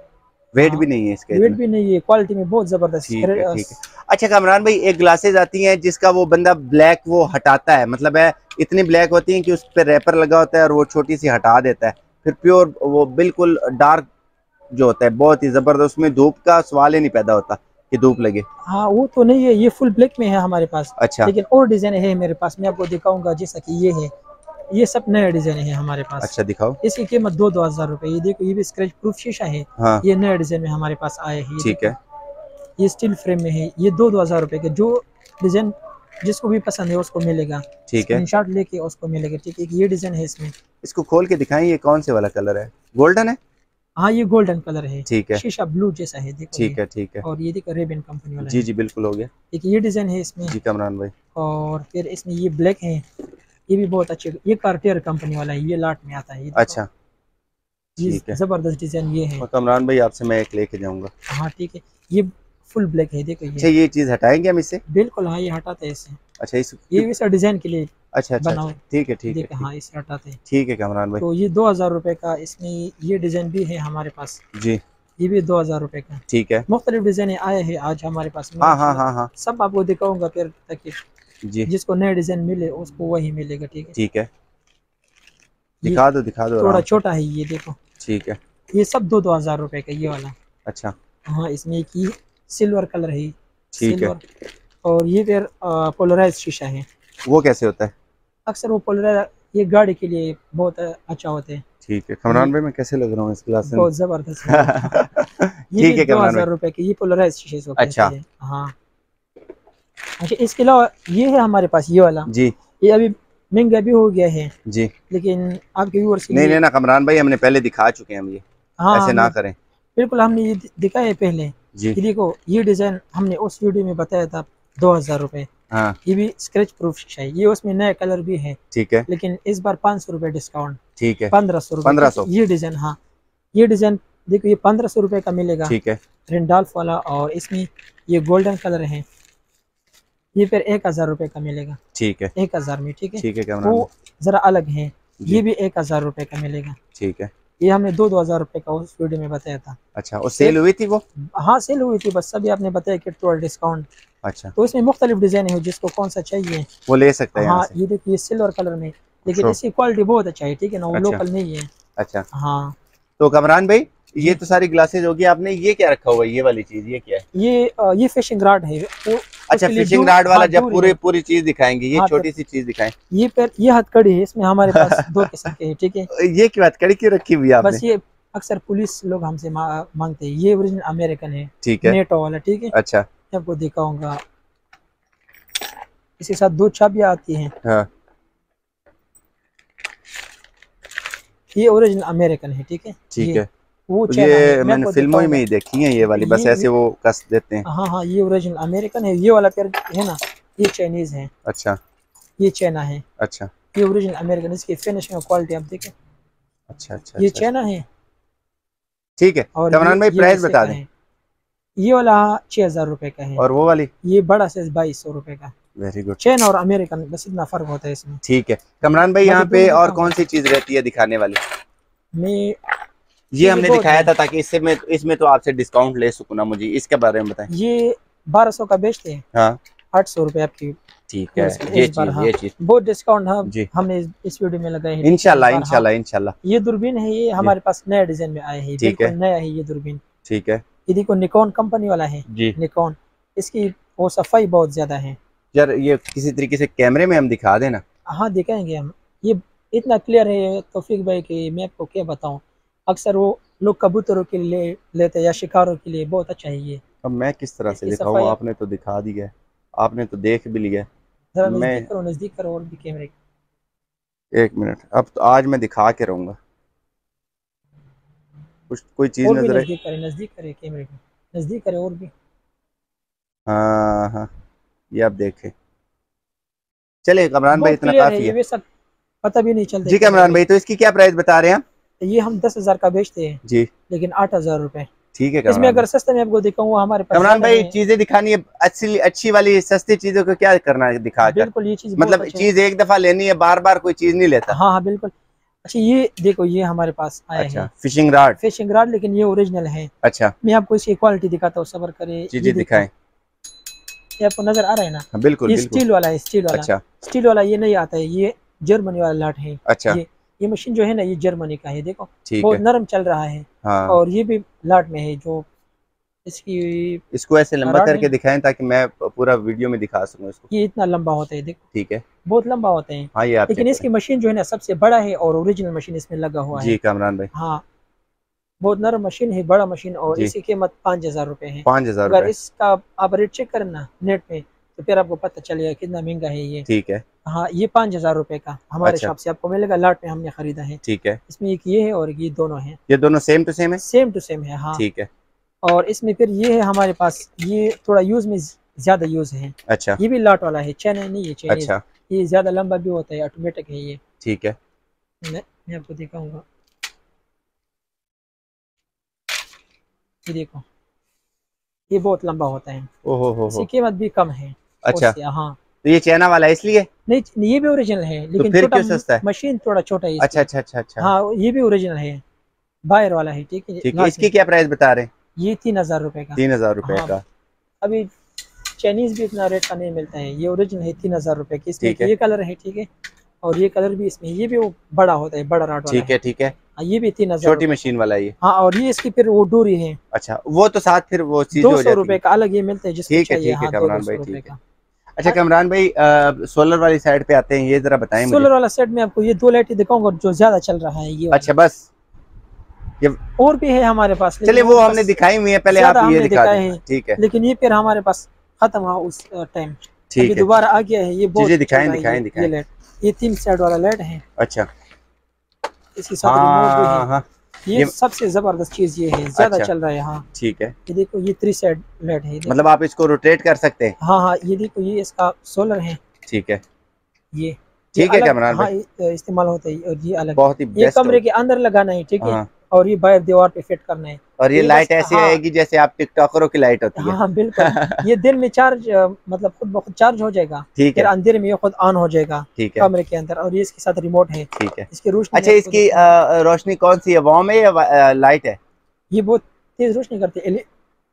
वेट हाँ, भी नहीं है इसके वेट भी नहीं है क्वालिटी में बहुत ज़बरदस्त ठीक है ठीक है। अच्छा कमरान भाई एक ग्लासेज आती हैं जिसका वो बंदा ब्लैक वो हटाता है। मतलब है इतनी ब्लैक होती हैं कि उस पर रेपर लगा होता है और वो छोटी सी हटा देता है। फिर प्योर वो बिल्कुल डार्क जो होता है बहुत ही ज़बरदस्त उसमें धूप का सवाल ही नहीं पैदा होता कि धूप लगे। हाँ वो तो नहीं है ये फुल ब्लैक में है हमारे पास। अच्छा। लेकिन और डिज़ाइन है मेरे पास मैं आपको दिखाऊँगा जैसा कि ये है। ये सब नया डिज़ाइन है हमारे पास। अच्छा दिखाओ। इसकी कीमत दो दो हज़ार रूपए। ये देखो ये भी स्क्रैच प्रूफ शीशा है। हाँ। ये नया डिज़ाइन में हमारे पास आए है ठीक है। ये स्टील फ्रेम में है। ये दो दो हज़ार रूपए के जो डिज़ाइन जिसको भी पसंद है उसको मिलेगा। ठीक है। लेके उसको मिलेगा ठीक है? ये डिज़ाइन है इसमें। इसको खोल के दिखाएँ ये कौन से वाला कलर है? गोल्डन है? हाँ ये गोल्डन कलर है। ठीक है। शीशा ब्लू जैसा है देखो ठीक है ठीक है। और ये देखो रेबन कंपनी वाला जी जी बिल्कुल हो गया। एक ये डिज़ाइन है इसमें। जी कमरान भाई। और फिर इसमें ये ब्लैक है। ये भी बहुत अच्छे ये कार्टियर कंपनी वाला है ये लाट में आता है ये अच्छा। ये ज़बरदस्त डिज़ाइन ये है। कमरान भाई आपसे मैं एक लेके जाऊँगा। हाँ ठीक है। ये फुल ब्लैक है देखो अच्छा ये। ये चीज़ हटाएँगे हम इससे बिल्कुल हाँ ये हटाते हैं इससे अच्छा इस ये भी सर डिज़ाइन के लिए अच्छा अच्छा बनाओ। अच्छा, ठीक है ठीक है हाँ इसे हटाते हैं। ठीक है कमरान भाई। तो ये दो हज़ार रुपए का इसमें ये डिज़ाइन भी है हमारे पास। जी। ये भी दो हज़ार रुपए का। ठीक है। मुख्तलिफ़ डिज़ाइन आए हैं आज हमारे पास हाँ हाँ हाँ हाँ। सब आपको दिखाऊँगा फिर ताकि। जी। जिसको नया डिज़ाइन मिले उसको वही मिलेगा ठीक है? ठीक है। दिखा दो दिखा दो थोड़ा छोटा है ये देखो। ठीक है। ये सब दो दो हज़ार रुपए का ये वाला। अच्छा। हाँ इसमें एक ये सिल्वर कलर है। ठीक है। और ये फिर पोलराइज शीशा है। वो कैसे होता है? अक्सर वो पोलराइज ये गाड़ी के लिए बहुत अच्छा होते हैं। ठीक है। कमरान भाई मैं कैसे लग रहा हूँ इस क्लास में बहुत ज़बरदस्त [laughs] ये ठीक है दो हज़ार रुपए के ये पोलराइज शीशे अच्छा। हैं। अच्छा इसके अलावा ये है हमारे पास ये वाला। जी। ये अभी महँगा भी हो गया है। जी। लेकिन आपके व्यूअर्स नहीं लिए नहीं ना कमरान भाई हमने पहले दिखा चुके हैं हम ये। हाँ ऐसे ना करें। बिल्कुल हमने ये दिखाया है पहले। जी। देखो ये डिज़ाइन हमने उस वीडियो में बताया था दो हज़ार रूपए। हाँ। ये भी स्क्रैच प्रूफ है। ये उसमें नया कलर भी है। ठीक है। लेकिन इस बार पाँच सौ रुपये डिस्काउंट ठीक है। पंद्रह सौ रुपये 1500 ये डिज़ाइन हाँ। ये डिज़ाइन देखो ये पंद्रह सौ रुपये का मिलेगा। ठीक है। रेंडॉल्फ वाला और इसमें ये गोल्डन कलर है। ये फिर एक हज़ार रुपये का मिलेगा। ठीक है। एक हज़ार में ठीक है? ठीक है वो जरा अलग है। ये भी एक हज़ार रूपए का मिलेगा। ठीक है। ये हमने दो दो हज़ार रूपए का उस वीडियो में बताया था। अच्छा वो सेल हुई थी वो? हाँ सेल हुई थी बस सभी आपने बताया कि थोड़ा डिस्काउंट। अच्छा। तो इसमें मुख्तलिफ़ डिज़ाइन है जिसको कौन सा चाहिए? वो ले सकते हैं हाँ ये देखिए सिल्वर कलर में। लेकिन अच्छा। इसकी क्वालिटी बहुत अच्छा है ठीक है ना? वो अच्छा। लोकल नहीं है। अच्छा। हाँ। तो कमरान भाई ये तो सारी ग्लासेज होगी आपने ये क्या रखा हुआ है? ये वाली चीज़ ये क्या है? ये ये फिशिंग रॉड है। अच्छा फिशिंग रॉड वाला हाँ, जब पूरी पूरी चीज़ दिखाएँगे ये हाँ, छोटी सी चीज़ दिखाएँ। ये पर ये हथकड़ी है इसमें हमारे पास [laughs] दो किस्म के हैं ठीक है? ये की बात कड़ी क्यों रखी हुई है बस ये अक्सर पुलिस लोग हमसे मांगते हैं ये ओरिजिनल अमेरिकन है ठीक है। नेटो वाला ठीक है? अच्छा। मैं आपको दिखाऊँगा। इसके साथ दो चाबियाँ आती हैं। हाँ। ये ओरिजिनल अमेरिकन है ठीक है? ठीक है। वो तो ये मैंने फ़िल्मों में ही देखी है ये वाली बस ऐसे वो कस देते हैं। हाँ हाँ ये ओरिजिनल अमेरिकन है ये वाला फिर है ना ये चाइनीज़ है। अच्छा। ये चाइना है। अच्छा। ये ओरिजिनल अमेरिकन इसकी फिनिशिंग क्वालिटी आप देखें। अच्छा अच्छा ये अच्छा। चाइना है। ठीक है और कमरान भाई प्राइस बता दें। ये वाला छह हज़ार रुपए का है। और वो वाली? ये बड़ा साइज़ बाईस सौ रुपए का। वेरी गुड चैन और अमेरिकन बस इतना फ़र्क होता है इसमें। ठीक है। कमरान भाई यहाँ तो पे और कौन सी चीज़ रहती है दिखाने वाली? मैं ये हमने दिखाया था ताकि इससे मैं इसमें तो आपसे डिस्काउंट ले सकूँ ना मुझे इसके बारे में बताएँ। ये बारह सौ का बेचते हैं। हाँ। आठ सौ रुपए आपकी ठीक है ये चीज़ हाँ। ये चीज़। बहुत डिस्काउंट हाँ जी। हमने इस, वीडियो में लगाए हैं। बार, हाँ। इंशाल्लाह इंशाल्लाह ये दूरबीन है ये हमारे पास नया डिज़ाइन में आया है ठीक है। नया है ये दूरबीन। ठीक है। ये देखो निकॉन कंपनी वाला है जी। निकॉन इसकी वो सफ़ाई बहुत ज़्यादा है। यार ये किसी तरीके से कैमरे में हम दिखा देना हाँ दिखाएँगे हम। ये इतना क्लियर है तौफीक भाई कि मैं आपको क्या बताऊँ? अक्सर वो लोग कबूतरों के लिए लेते हैं या शिकारों के लिए बहुत अच्छा है ये। अब मैं किस तरह से दिखाऊँ? आपने तो दिखा दिया है। आपने तो देख भी लिया मैं- नज़दीक करो नज़दीक करो और भी कैमरे। एक मिनट। अब तो आज मैं दिखा के रहूँगा। कुछ कोई चीज़ नज़र नज़दीक करे नज़दीक करे कैमरे को। नज़दीक करे और भी। हाँ हाँ। ये आप देखें। चलिए कमरान भाई इतना काफ़ी है पता भी नहीं चलता जी कमरान भाई तो इसकी क्या प्राइस बता रहे हैं आप? ये हम दस हज़ार का बेचते हैं। जी। लेकिन आठ हज़ार रुपए। ठीक है इसमें अगर सस्ते में आपको दिखाऊँगा हमारे पास कमरान भाई चीज़ें दिखानी है अच्छी अच्छी वाली सस्ती चीज़ों को क्या करना है दिखा बिल्कुल ये चीज़ मतलब चीज़ एक दफ़ा लेनी है बार बार कोई चीज़ नहीं लेता। हाँ हाँ बिल्कुल। अच्छा ये देखो ये हमारे पास आया अच्छा है। Fishing rod. फिशिंग राड लेकिन ये ओरिजिनल है। अच्छा। मैं आपको इसकी क्वालिटी दिखाता हूँ सबर करे। जी जी देखो, दिखाएँ। ये आपको नज़र आ रहा है ना? हाँ, बिल्कुल स्टील वाला है स्टील वाला। अच्छा। स्टील वाला ये नहीं आता है ये जर्मनी वाला लाट है। अच्छा। ये मशीन जो है ना ये जर्मनी का है देखो। बहुत नरम चल रहा है हाँ। और ये भी लाट में है जो इसकी इसको ऐसे लंबा करके दिखाएँ ताकि मैं पूरा वीडियो में दिखा सकूँ इसको। ये इतना लंबा होता है देखो। ठीक है। बहुत लंबा होता है। हाँ ये आप लेकिन इसकी मशीन जो है ना सबसे बड़ा है और ओरिजिनल मशीन इसमें लगा हुआ। है। जी कमरान भाई। हाँ। बहुत नरम मशीन है बड़ा मशीन और इसकी कीमत पाँच हज़ार रुपए है। पाँच हज़ार अगर इसका आप रेट चेक करना नेट पे तो फिर आपको पता चलेगा कितना महँगा है ये। ठीक है। हाँ ये पाँच हज़ार रूपए का हमारे अच्छा। शॉप से आपको मिलेगा लाट में हमने खरीदा है। ठीक है। इसमें एक ये है और ये दोनों है। ये दोनों सेम टू सेम है? सेम टू सेम है हाँ। ठीक है। और इसमें फिर ये है हमारे पास ये थोड़ा यूज़ में ज़्यादा यूज़ है। अच्छा। ये भी लाट वाला है चाइना नहीं है चाइनीज़ अच्छा। ये ज़्यादा लंबा भी होता है ऑटोमेटिक है ये। ठीक है। मैं आपको दिखाऊँगा। ये देखो ये बहुत लंबा होता है। ओहो हो इसकी हो कीमत भी कम है। अच्छा। हाँ। तो ये चाइना वाला है इसलिए? नहीं ये भी ओरिजिनल है लेकिन फिर छोटा क्यों सस्ता है? मशीन थोड़ा छोटा है अच्छा अच्छा अच्छा अच्छा। हाँ ये भी ओरिजिनल है। बायर वाला है ठीक है? ठीक है इसकी क्या प्राइस बता रहे हैं? ये तीन हज़ार रुपए का। तीन हज़ार रुपए हाँ। का। अभी चाइनीज़ भी इतना रेट का नहीं मिलता है। ये ओरिजिनल है तीन हज़ार रूपए की। इसमें ये कलर है ठीक है? और ये कलर भी इसमें ये भी वो बड़ा होता है बड़ा राट ठीक है ठीक है। हाँ, ये भी तीन हज़ार छोटी मशीन वाला ये। हाँ और ये इसकी फिर वो डोरी है। अच्छा वो तो साथ फिर वो चीज़ दो सौ रुपए है। का अलग ये मिलता है जिसको ठीक है, ठीक है, अच्छा कमरान भाई सोलर वाली साइड पे आते हैं ये जरा बताएँ मुझे। सोलर वाला सेट में आपको ये दो लाइटें दिखाऊँगा जो ज़्यादा चल रहा है ये अच्छा बस। ये और भी है हमारे पास चलिए वो हमने दिखाई हुई है पहले आप ये दिखाए हैं। ठीक है। लेकिन ये फिर हमारे पास खत्म हुआ उस टाइम ठीक है। दोबारा आ गया है ये बहुत दिखाएँ, दिखाएँ, ये- दिखाएँ। ये तीन साइड वाला लाइट है। अच्छा। इसके साथ ये, ये- सबसे ज़बरदस्त चीज़ ये है ज़्यादा अच्छा। चल रहा है यहाँ। ठीक है। ये देखो ये थ्री साइड लाइट है मतलब आप इसको रोटेट कर सकते हैं? हाँ हाँ ये देखो ये इसका सोलर है। ठीक है। ये ठीक है कैमरा हाँ इस्तेमाल होता है और ये अलग। बहुत ही ये कमरे के अंदर लगाना है ठीक है? हाँ। और ये बाहर दीवार पे फिट करना है। और ये ये लाइट ऐसी हाँ। आएगी जैसे आप टिकटॉकरों की लाइट होती है। हाँ बिल्कुल। ये दिन में चार्ज मतलब खुद ब खुद चार्ज हो जाएगा। ठीक है। अंधेरे में ये खुद ऑन हो जाएगा ठीक है। कमरे के अंदर और ये इसके साथ रिमोट है। ठीक है। इसकी रोशनी अच्छा इसकी रोशनी कौन सी है वॉर्म है या लाइट है? ये बहुत तेज रोशनी करती है।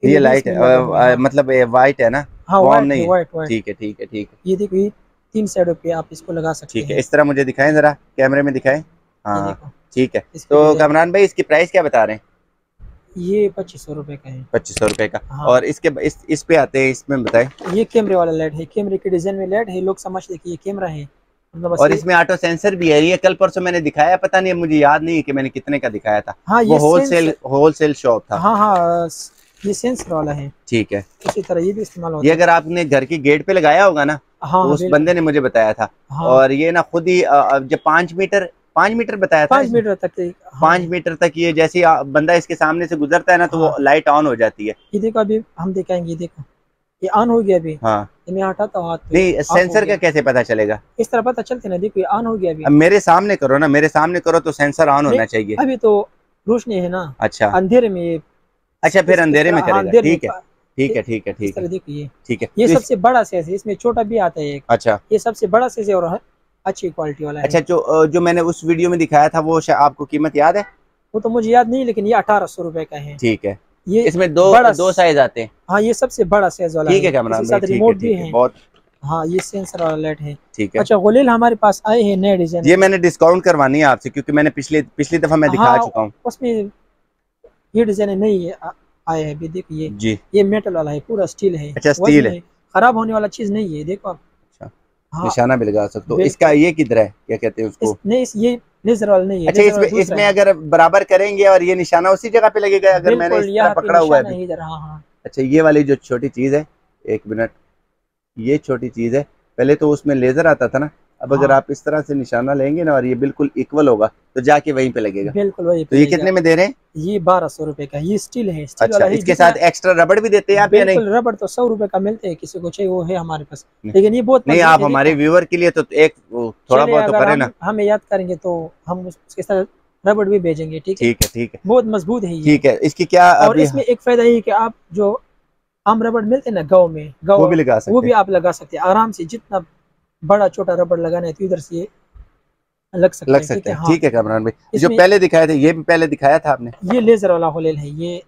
ये लाइट है मतलब वाइट है ना? हाँ warm नहीं है है। वाइट वाइट ठीक है ठीक है ठीक है। ये देखो ये तीन साइडों पे आप इसको लगा सकते ठीक है हैं। इस तरह मुझे दिखाएँ जरा कैमरे में दिखाएँ? हाँ। देखो। ठीक है। तो कमरान भाई इसकी प्राइस क्या बता रहे हैं? ये पच्चीस सौ रुपए का है। पच्चीस सौ रुपए का। हाँ। और इसके इस, इस पे आते हैं इसमें बताएँ। ये कैमरे वाला लाइट है कैमरे के डिज़ाइन में लाइट है लोग समझते कि ये कैमरा है। मतलब और इसमें ऑटो सेंसर भी है। ये कल परसों मैंने दिखाया पता नहीं मुझे याद नहीं है कि मैंने कितने का दिखाया था। हाँ वो ये होलसेल होलसेल शॉप था। हाँ हाँ ये सेंसर वाला है। ठीक है। इसी तरह ये भी इस्तेमाल होता ये अगर आपने घर की गेट पे लगाया होगा ना हाँ तो हाँ, उस बंदे ने मुझे बताया था। हाँ, और ये ना खुद ही जब पाँच मीटर पाँच मीटर बताया था पाँच मीटर तक हाँ, पाँच मीटर तक ये जैसे बंदा इसके सामने से गुजरता है ना तो हाँ। वो। लाइट ऑन हो जाती है। ये देखो अभी हम दिखाएँगे ये देखो। ये ऑन हो गया अभी। हाँ। मैं हटाता हूँ तो नहीं सेंसर का कैसे पता चलेगा? इस तरह पता चलते ना देखो ये ऑन हो गया अभी। अब मेरे सामने करो ना मेरे सामने करो तो सेंसर ऑन होना चाहिए। अभी तो रोशनी है ना। अच्छा। अंधेरे में अच्छा फिर अंधेरे में करेगा। ठीक है ठीक है ठीक है ठीक है। ठीक है। ये तो सबसे बड़ा साइज़ है इसमें छोटा भी आता है अच्छा। ये सबसे बड़ा साइज़ है और अच्छी क्वालिटी वाला है। अच्छा जो जो मैंने उस वीडियो में दिखाया था वो आपको कीमत याद है? वो तो मुझे याद नहीं लेकिन ये अठारह सौ रुपए का है। ठीक है। ये इसमें दो बड़ा दो साइज़ आते हैं। हाँ ये सबसे बड़ा साइज़ वाला ठीक है कैमरा साथ रिमोट भी है। बहुत हाँ ये सेंसर वाला लाइट है। ठीक है। अच्छा गोलेल हमारे पास आए हैं नए डिज़ाइन ये मैंने डिस्काउंट करवानी है आपसे क्योंकि मैंने पिछले पिछली दफ़ा मैं दिखा हाँ, चुका हूँ। उसमें ये डिज़ाइन नहीं है आए हैं अभी ये जी। ये मेटल वाला है पूरा स्टील है। अच्छा, स्टील है। खराब होने वाला चीज़ नहीं है देखो आप। हाँ। निशाना भी लगा सकते हो। इसका ये किधर है? क्या कहते हैं उसको? नहीं ये नहीं है अच्छा इसमें इसमें अगर बराबर करेंगे और ये निशाना उसी जगह पे लगेगा अगर मैंने पकड़ा हुआ है हाँ हाँ। अच्छा ये वाली जो छोटी चीज़ है एक मिनट ये छोटी चीज़ है पहले तो उसमें लेज़र आता था ना अब अगर हाँ। आप इस तरह से निशाना लेंगे ना और ये बिल्कुल इक्वल होगा तो जाके वहीं पे लगेगा। बिल्कुल वही तो ये कितने में दे रहे हैं? ये बारह सौ रुपये का ये स्टील है स्टील अच्छा इसके साथ एक्स्ट्रा रबड़ भी देते हैं आप या नहीं? रबड़ तो सौ रुपए का मिलते हैं किसी को चाहिए वो है हमारे पास। लेकिन ये बहुत नहीं आप हमारे देखो। व्यूअर के लिए तो एक थोड़ा बहुत तो करें हम- ना। हमें याद करेंगे तो हम उसके साथ रबड़ भी भेजेंगे ठीक है? ठीक है ठीक है। बहुत मज़बूत है ठीक है इसकी क्या और इसमें एक फ़ायदा ये कि आप जो आम रबड़ मिलते हैं ना गाँव में गाँव वो भी लगा वो भी आप लगा सकते हैं आराम से जितना बड़ा छोटा रबड़ लगाना है तो इधर से लग सकते लग सकते हैं? हाँ। ठीक है कमरान भाई। जो पहले दिखाए थे ये भी पहले दिखाया था आपने? ये लेजर वाला होलेल है ये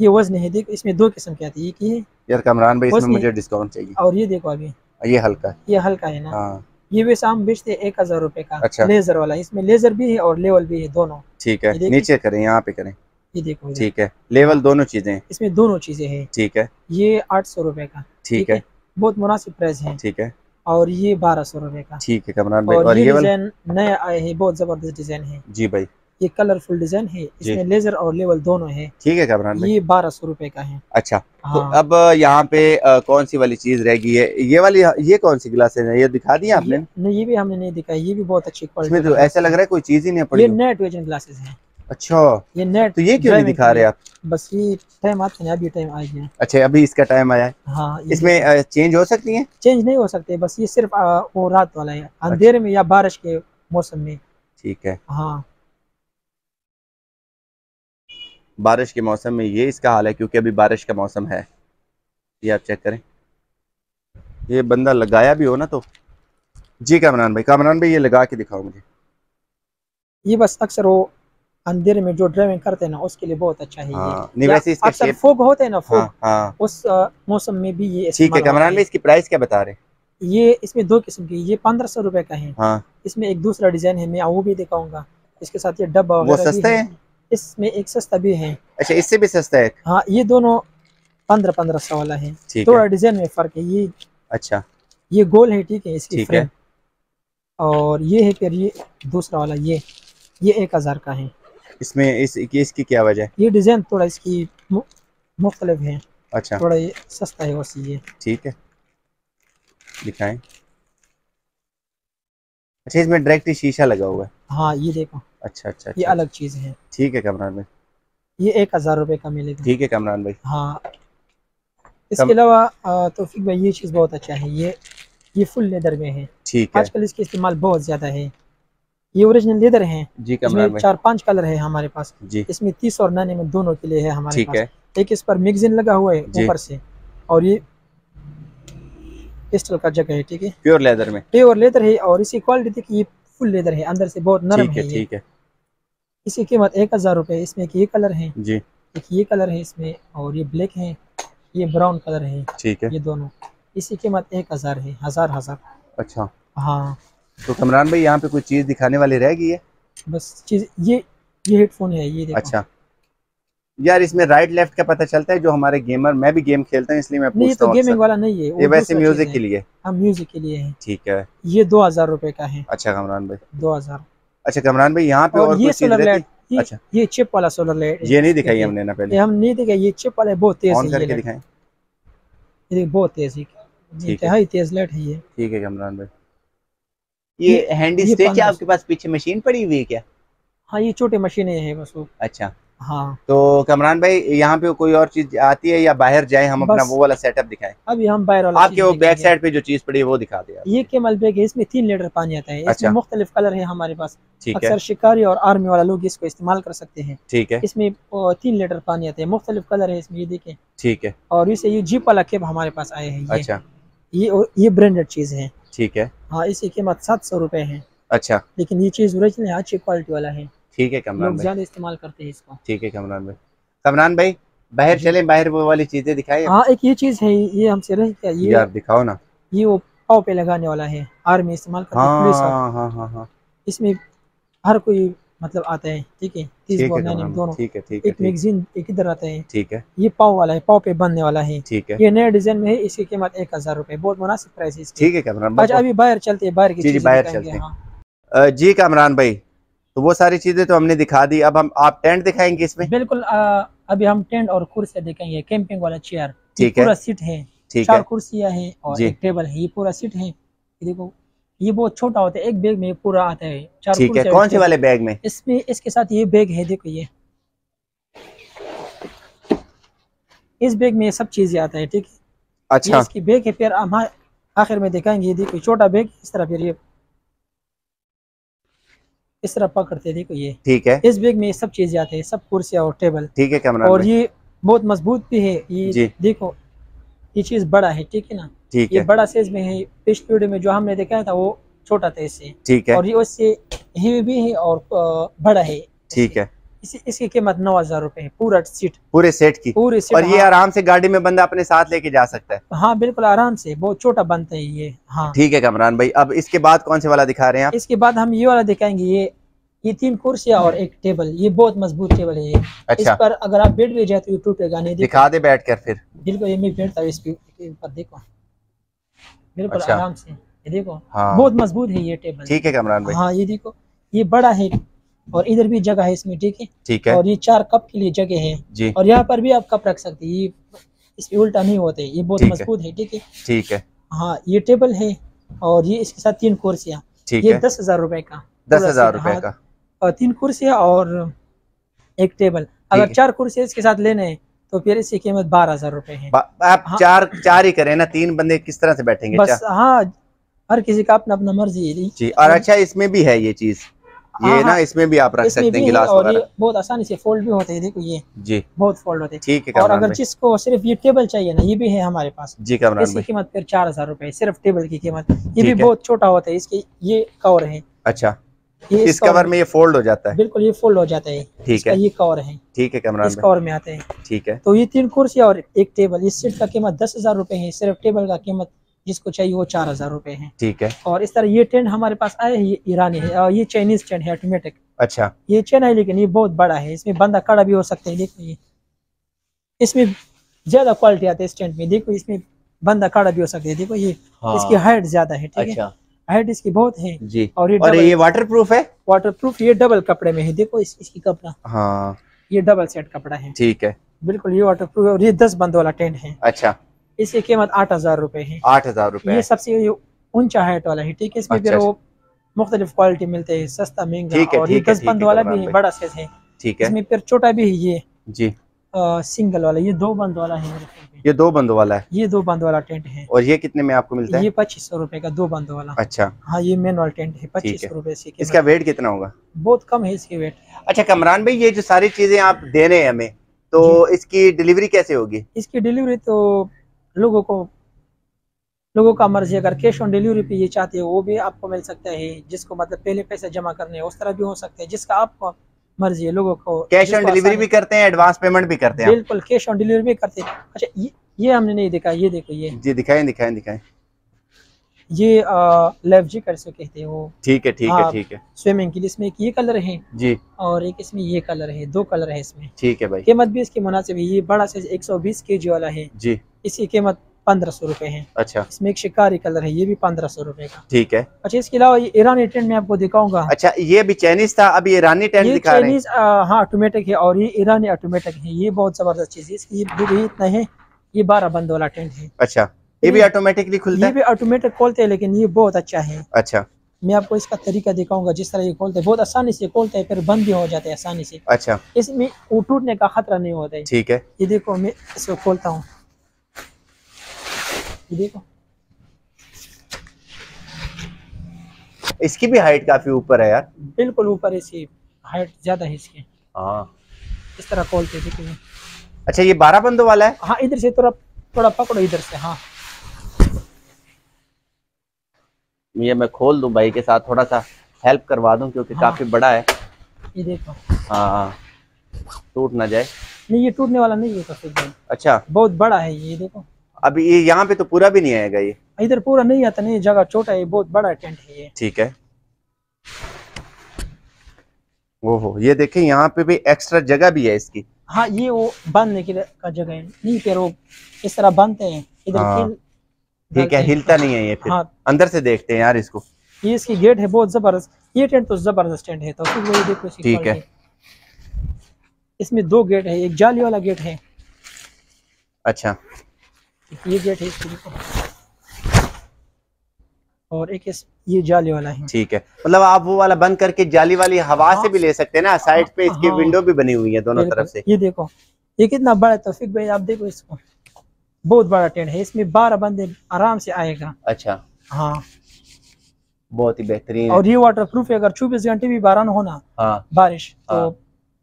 ये वज़न है देखो इसमें दो किस्म के आते हैं यार कमरान भाई इसमें मुझे डिस्काउंट चाहिए। और ये देखो अभी ये हल्का ये हल्का है ना? हाँ। ये वैसे हम बेचते हैं एक हज़ार रूपए का अच्छा। लेजर वाला। इसमें लेजर भी है और लेवल भी है दोनों। ठीक है नीचे करें यहाँ पे करें। ये देखो ठीक है लेवल दोनों चीज़ें इसमें दोनों चीज़ें हैं। ठीक है। ये आठ सौ रुपए का ठीक है? बहुत मुनासिब प्राइस है। ठीक है। और ये बारह सौ रुपए का। ठीक है कमरान भाई और और ये ये डिज़ाइन नया आए हैं बहुत ज़बरदस्त डिज़ाइन है। जी भाई। ये कलरफुल डिज़ाइन है इसमें लेजर और लेवल दोनों है। ठीक है कमरान ये बारह सौ रुपए का है। अच्छा हाँ। तो हाँ। अब यहाँ पे अ, कौन सी वाली चीज़ रह गई है? ये वाली ये कौन सी ग्लासेज है? ये दिखा दी आपने? ये, नहीं ये भी हमने नहीं दिखा ये भी बहुत अच्छी क्वालिटी तो ऐसा लग रहा है कोई चीज़ ही नहीं ये पड़ी नेट विजन ग्लासेस हैं। अच्छा। ये नेट तो ये क्यों नहीं दिखा रहे आप? बस ये टाइम आते हैं अभी टाइम आ गया अच्छा अभी इसका टाइम आया है। हाँ इसमें चेंज हो सकती है? चेंज नहीं हो सकते बस ये सिर्फ़ वो रात वाला है। अंधेरे में या बारिश के मौसम में। ठीक है। हाँ। बारिश के मौसम में ये इसका हाल है क्योंकि अभी बारिश का मौसम है। ये आप चेक करें। ये बंदा लगाया भी हो ना तो। जी कामरान भाई कामरान भाई ये लगा के दिखाओ मुझे। ये बस अक्सर वो अंधेरे में जो ड्राइविंग करते हैं ना उसके लिए बहुत अच्छा है हाँ ये वैसे इसका अक्सर फोग होते हैं ना फोग हाँ हाँ। उस मौसम में भी ये ठीक है कमरान इसकी प्राइस क्या बता रहे। ये इसमें दो किस्म की ये पंद्रह सौ रुपए का है। हाँ। इसमें एक दूसरा डिज़ाइन है मैं वो भी दिखाऊँगा। इसके साथ ये डब्बा वो सस्ता है। इसमें एक सस्ता भी है। अच्छा इससे भी सस्ता है? हाँ ये दोनों पंद्रह पंद्रह सौ वाला है। थोड़ा डिज़ाइन में फ़र्क है ये अच्छा। ये गोल है ठीक है इसकी फ्रेम और ये है फिर ये दूसरा वाला ये ये एक हज़ार का है। इसमें इस इसकी क्या वजह है? ये डिज़ाइन थोड़ा इसकी मुख्तलिफ़ है। अच्छा। थोड़ा ये सस्ता है वैसे ये ठीक है। दिखाएँ। अच्छा इसमें डायरेक्ट शीशा लगा हुआ है। हाँ ये देखो। अच्छा अच्छा ये अच्छा। अलग चीज़ है। ठीक है कमरान भाई। ये एक हज़ार रुपए का मिलेगा। ठीक है कमरान भाई। हाँ। इसके अलावा तौफीक भाई ये चीज़ बहुत अच्छा है। ये ये फुल लेदर में है। ठीक है। आजकल इसका इस्तेमाल बहुत ज़्यादा है। ये ओरिजिनल लेदर है। जी इसमें चार पाँच कलर है हमारे पास। जी। इसमें तीस और नाने में दोनों के लिए है हमारे ठीक पास। है। एक इस पर मैगजीन लगा हुआ है ऊपर से। और ये पिस्टल का जगह है ठीक है? प्योर लेदर में। प्योर लेदर है और इसी क्वालिटी देखिए ये फुल लेदर है। अंदर से बहुत नरम ठीक है ठीक है। इसकी कीमत एक हज़ार रुपये इसमें एक ये कलर है। जी। एक ये कलर है इसमें और ये ब्लैक है। ये ब्राउन कलर है। ठीक है। ये दोनों। इसकी कीमत एक हज़ार है। हज़ार हज़ार। अच्छा। हाँ। तो कमरान भाई यहाँ पे कोई चीज़ दिखाने वाली रह गई है? बस चीज़ ये ये हेडफोन है ये देखो। अच्छा। यार इसमें राइट लेफ़्ट का पता चलता है जो हमारे गेमर मैं भी गेम खेलता हूँ इसलिए मैं नहीं पूछता तो हूँ गेमिंग वाला नहीं है ये वैसे म्यूज़िक के लिए। हाँ म्यूज़िक के लिए है। ठीक है। ये दो हज़ार रूपए का है। अच्छा कमरान भाई। दो हज़ार। अच्छा कमरान भाई यहाँ पे और, और ये सोलर लाइट अच्छा। ये चिप वाला सोलर लाइट ये नहीं दिखाई हमने ना पहले। हम नहीं देखा ये चिप वाला बहुत तेज ऑन है करके दिखाएँ। ये बहुत तेज है। ठीक है। तेज लाइट है ये। ठीक है कमरान भाई। ये ये- हैंडी स्टिच है आपके पास पीछे मशीन पड़ी हुई है क्या? हाँ ये छोटे मशीनें हैं बस वो। अच्छा। हाँ। तो कमरान भाई यहाँ पे कोई और चीज़ आती है या बाहर जाए हम अपना वो वाला सेटअप दिखाएँ? अभी हम बाहर वाला आपके वो बैक साइड पे जो चीज़ पड़ी है वो दिखा दे ये केमल बैग है इसमें तीन लीटर पानी आता है। इसमें अच्छा। मुख्तलिफ़ कलर है हमारे पास। अक्सर शिकारी और आर्मी वाला लोग इसको इस्तेमाल कर सकते हैं। ठीक है। इसमें तीन लीटर पानी आता है। मुख्तलिफ़ कलर है इसमें ये देखें। ठीक है। और इसे ये जीप वाला केब हमारे पास आए हैं अच्छा। ये ये ब्रांडेड चीज़ है। ठीक है। हाँ इसकी कीमत सात सौ रूपए है। अच्छा। लेकिन ये चीज़ ओरिजिनल है अच्छी क्वालिटी वाला है। ठीक है कमरान लोग ज़्यादा इस्तेमाल करते हैं इसको। ठीक है कमरान भाई। कमरान भाई बाहर चले बाहर वो वाली चीज़ें दिखाई हाँ एक ये चीज़ है ये हमसे रह गया ये यार दिखाओ ना। ये वो पाव पे लगाने वाला है आर्मी इस्तेमाल करते हैं हाँ हाँ हाँ हाँ। इसमें हर कोई मतलब आता है ठीक है? तीस दोनों। ठीक है ठीक है एक मैगजीन एक इधर आता है। ठीक है। ये पाव वाला है पाव पे बनने वाला है। ठीक है। ये नया डिज़ाइन में है इसकी कीमत एक हज़ार रुपए बहुत मुनासिब प्राइस है ठीक है कमरान अच्छा भाई अभी बाहर चलते हैं बाहर की बाहर चलते हैं। हाँ। जी कमरान भाई तो वो सारी चीज़ें तो हमने दिखा दी अब हम आप टेंट दिखाएँगे इसमें? बिल्कुल अभी हम टेंट और कुर्सियाँ देखेंगे कैंपिंग वाला चेयर ठीक है। पूरा सीट है चार कुर्सियाँ हैं और एक टेबल है ये पूरा सीट है। देखो ये बहुत छोटा होता है एक बैग में पूरा आता है ठीक है कौन से वाले बैग में? इसमें इसके साथ ये बैग है देखो ये। इस बैग में सब चीज़ें आता है ठीक है? अच्छा। इसकी बैग है फिर हम आखिर में दिखाएँगे ये देखो छोटा बैग इस तरह फिर ये इस तरह पकड़ते हैं देखो ये। ठीक है। इस बैग में सब चीज़ें आते हैं सब कुर्सियाँ और टेबल। ठीक है कमरान और ये बहुत मज़बूत भी है ये देखो ये चीज़ बड़ा है ठीक है ना? ठीक है। बड़ा साइज़ में है पिछले वीडियो में जो हमने दिखाया था वो छोटा था इससे। ठीक है। और ये उससे हेवी भी है और बड़ा है। ठीक है। इसी इसकी कीमत नौ हज़ार रूपए है पूरा सीट पूरे सेट की। पूरी सीट और ये हाँ, आराम से गाड़ी में बंदा अपने साथ लेके जा सकता है। हाँ बिल्कुल आराम से बहुत छोटा बनता है ये हाँ। ठीक है कमरान भाई अब इसके बाद कौन से वाला दिखा रहे हैं आप? इसके बाद हम ये वाला दिखाएँगे ये ये तीन कुर्सियाँ और एक टेबल ये बहुत मज़बूत टेबल है ये। अच्छा। इस पर अगर आप बैठ भी जाए तो ये टूटेगा नहीं दिखा। दे बैठ कर फिर। बिल्कुल ये मैं बैठता हूँ इस इसके ऊपर देखो। बिल्कुल अच्छा। आराम से। ये देखो हाँ। बहुत मज़बूत है ये टेबल। ठीक है कमरान भाई। हाँ ये देखो ये बड़ा है और इधर भी जगह है इसमें ठीक है? ठीक है। और ये चार कप के लिए जगह है। जी। और यहाँ पर भी आप कप रख सकते हैं। ये इसमें उल्टा नहीं होते ये बहुत मज़बूत है ठीक है? ठीक है। हाँ ये टेबल है और ये इसके साथ तीन कुर्सियाँ। ये दस हज़ार रुपए का। दस हज़ार रुपए हाँ, का। तीन कुर्सियाँ और एक टेबल। अगर चार कुर्सियाँ इसके साथ लेने हैं तो फिर इसकी कीमत बारह हज़ार रूपए है। आप हाँ। चार चार ही करें ना तीन बंदे किस तरह से बैठेंगे? बस हाँ हर किसी का अपना अपना मर्ज़ी है जी। और अच्छा इसमें भी है ये चीज़। ये हाँ, ना हाँ। इसमें भी आप रख सकते हैं गिलास और ये बहुत आसानी से फोल्ड भी होते हैं देखो ये। जी। बहुत फोल्ड होते हैं। ठीक है और अगर जिसको सिर्फ़ ये टेबल चाहिए ना ये भी है हमारे पास। जी कमरान इसकी कीमत फिर चार हज़ार रूपए सिर्फ़ टेबल की कीमत। ये भी बहुत छोटा होता है इसकी ये कवर है। अच्छा। ये इस कवर में ये फोल्ड हो जाता है। बिल्कुल ये फोल्ड हो जाता है। ठीक है। ये कवर है। ठीक है कमरान इस कवर में आते हैं। ठीक है। तो ये तीन कुर्सी और एक टेबल इस सीट का कीमत दस हज़ार रूपए है। सिर्फ़ टेबल का कीमत जिसको चाहिए वो चार हज़ार रूपए है। ठीक है। और इस तरह ये टेंट हमारे पास आया है ये ईरानी है। और ये चाइनीज़ टेंट है ऑटोमेटिक अच्छा। ये चेन है लेकिन ये बहुत बड़ा है। इसमें बंदा खड़ा भी हो सकता है देखो ये। इसमें ज़्यादा क्वालिटी आती है इस टेंट में। देखो इसमें बंदा खड़ा भी हो सकता है। देखो ये इसकी हाइट ज़्यादा है ठीक है। अच्छा। हाइट इसकी बहुत है। जी। और ये और ये वाटर प्रूफ है? वाटर प्रूफ ये डबल कपड़े में है। देखो इस, इसकी कपड़ा। हाँ। ये डबल सेट कपड़ा है। ठीक है। बिल्कुल ये वाटर प्रूफ और ये दस बंद वाला टेंट है। अच्छा। इसकी कीमत आठ हज़ार रूपए है। आठ हज़ार रुपए। ये सबसे ऊँचा हाइट वाला है ठीक है? इसमें फिर अच्छा। वो मुख्तलिफ़ क्वालिटी मिलते हैं। सस्ता महँगा और ये दस बंद वाला भी है बड़ा साइज़ है। ठीक है। इसमें फिर छोटा भी है ये। जी। आ, सिंगल वाला ये दो बंद वाला है। ये दो बंदों वाला है? ये दो बंद वाला टेंट है। और ये कितने में आपको मिलता है? ये पच्चीस सौ रुपए का दो बंद वाला। अच्छा। हाँ ये मैनुअल टेंट है पच्चीस सौ रुपए से इसका वेट कितना होगा? बहुत कम है इसकी वेट अच्छा कमरान भाई ये जो सारी चीज़ें आप दे रहे हैं हमें तो इसकी डिलीवरी कैसे होगी? इसकी डिलीवरी तो लोगों को लोगों का मर्ज़ी अगर कैश ऑन डिलीवरी पे ये चाहते हो वो भी आपको मिल सकता है जिसको मतलब पहले पैसे जमा करने हैं उस तरह भी हो सकता है जिसका आपको मर्ज़ी है लोगों को कैश ऑन डिलीवरी भी करते हैं एडवांस पेमेंट भी करते हैं बिल्कुल कैश ऑन डिलीवरी भी करते हैं। अच्छा ये ये हमने नहीं देखा ये देखो ये। जी दिखाएँ दिखाएँ दिखाएँ। ये लेफ़्ट जी कर से कहते हैं ठीक है ठीक है हाँ। ठीक है। स्विमिंग के लिए इसमें एक ये कलर है जी। और एक इसमें ये कलर है दो कलर है इसमें। ठीक है भाई। कीमत भी इसकी मुनासिब है ये बड़ा साइज़ 120 केजी वाला है। जी। इसकी कीमत पंद्रह सौ रूपए है। अच्छा। इसमें एक शिकारी कलर है ये भी पंद्रह सौ रुपए का। ठीक है। अच्छा इसके अलावा ये ईरानी टेंट में आपको दिखाऊँगा। अच्छा ये भी चाइनीज़ था अभी ईरानी टेंट ये दिखा रहे हैं। चाइनीज़ हाँ ऑटोमेटिक है और ये ईरानी ऑटोमेटिक है। ये बहुत ज़बरदस्त चीज़ है। इसकी ये इतना है ये बारह बंद वाला टेंट है। अच्छा ये भी ऑटोमेटिकली खुलता है? ये भी ऑटोमेटिक खोलते हैं लेकिन ये बहुत अच्छा है। अच्छा। मैं आपको इसका तरीका दिखाऊँगा जिस तरह ये खोलते हैं। बहुत आसानी से खोलते हैं फिर बंद भी हो जाते हैं आसानी से। अच्छा। इसमें टूटने का खतरा नहीं होता है। ठीक है। ये देखो मैं इसको खोलता हूँ। देखो। इसकी भी हाइट काफ़ी ऊपर है यार। बिल्कुल ऊपर इसकी हाइट ज़्यादा है इसकी। हाँ। इस तरह खोलते हैं, देखो अच्छा ये बारह बंदों वाला है? हाँ इधर से थोड़ा थोड़ा पकड़ो इधर से हाँ। ये मैं खोल दूँ भाई के साथ थोड़ा सा हेल्प करवा दूँ क्योंकि हाँ। काफ़ी बड़ा है। ये देखो। हाँ टूट ना जाए। नहीं ये टूटने वाला नहीं है तो अच्छा। बहुत बड़ा है ये देखो। अभी ये यहाँ पे तो पूरा भी नहीं आएगा ये। इधर पूरा नहीं आता नहीं जगह छोटा है बहुत बड़ा टेंट है ये। ठीक है। ओहो ये देखें यहाँ पे भी एक्स्ट्रा जगह भी है इसकी। हाँ ये वो बांधने के का जगह है। नहीं फिर वो इस तरह बांधते हैं। इधर हाँ। ठीक है डालते हिलता नहीं है ये फिर। हाँ। अंदर से देखते हैं यार इसको। ये इसकी गेट है बहुत ज़बरदस्त। ये टेंट तो ज़बरदस्त टेंट है तो फिर वही देखो ठीक है। इसमें दो गेट है एक जाली वाला गेट है। अच्छा। ये गेट है इसके और एक इस ये जाली वाला है। ठीक है। मतलब आप वो वाला बंद करके जाली वाली हवा हाँ। से भी ले सकते हैं ना? साइड पे इसकी हाँ। विंडो भी बनी हुई है दोनों तरफ़ से। ये देखो ये कितना बड़ा है तौफीक भाई आप देखो इसको। बहुत बड़ा टेंट है। इसमें बारह बंदे आराम से आएगा। अच्छा। हाँ। बहुत ही बेहतरीन। और ये वाटर प्रूफ है। अगर चौबीस घंटे भी बारह होना हाँ। बारिश तो हाँ।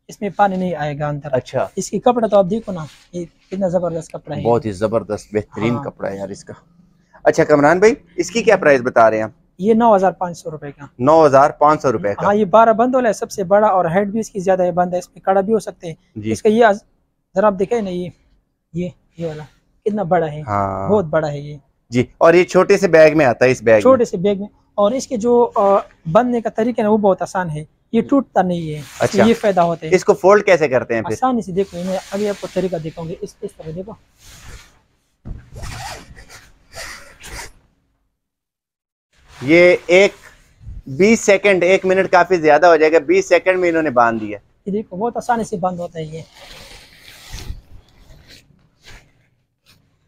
इसमें पानी नहीं आएगा अंदर। अच्छा। इसकी कपड़ा तो आप देखो ना ये कितना ज़बरदस्त कपड़ा है। बहुत ही ज़बरदस्त बेहतरीन हाँ। कपड़ा है यार इसका। अच्छा कमरान भाई इसकी क्या प्राइस बता रहे हैं आप? ये नौ हज़ार पाँच सौ रुपए का। नौ हज़ार पाँच सौ रुपए का। हाँ ये बारह बंद वाला है सबसे बड़ा और हेड भी इसकी ज़्यादा है बंद है इसमें कड़ा भी हो सकते हैं। इसका ये जरा आप देखे ना ये ये ये वाला कितना बड़ा है। हाँ। बहुत बड़ा है ये। जी और ये छोटे से बैग में आता है इस बैग छोटे से बैग में। और इसके जो बनने का तरीका है वो बहुत आसान है। ये टूटता नहीं है अच्छा। ये फ़ायदा होता है। इसको फोल्ड कैसे करते हैं आसानी से देखो मैं अभी आपको तरीका दिखाऊँगी। इस इस तरह देखो। ये एक बीस सेकंड एक मिनट काफ़ी ज़्यादा हो जाएगा। बीस सेकंड में इन्होंने बाँध दिया। ये देखो बहुत आसानी से बंद होता है ये।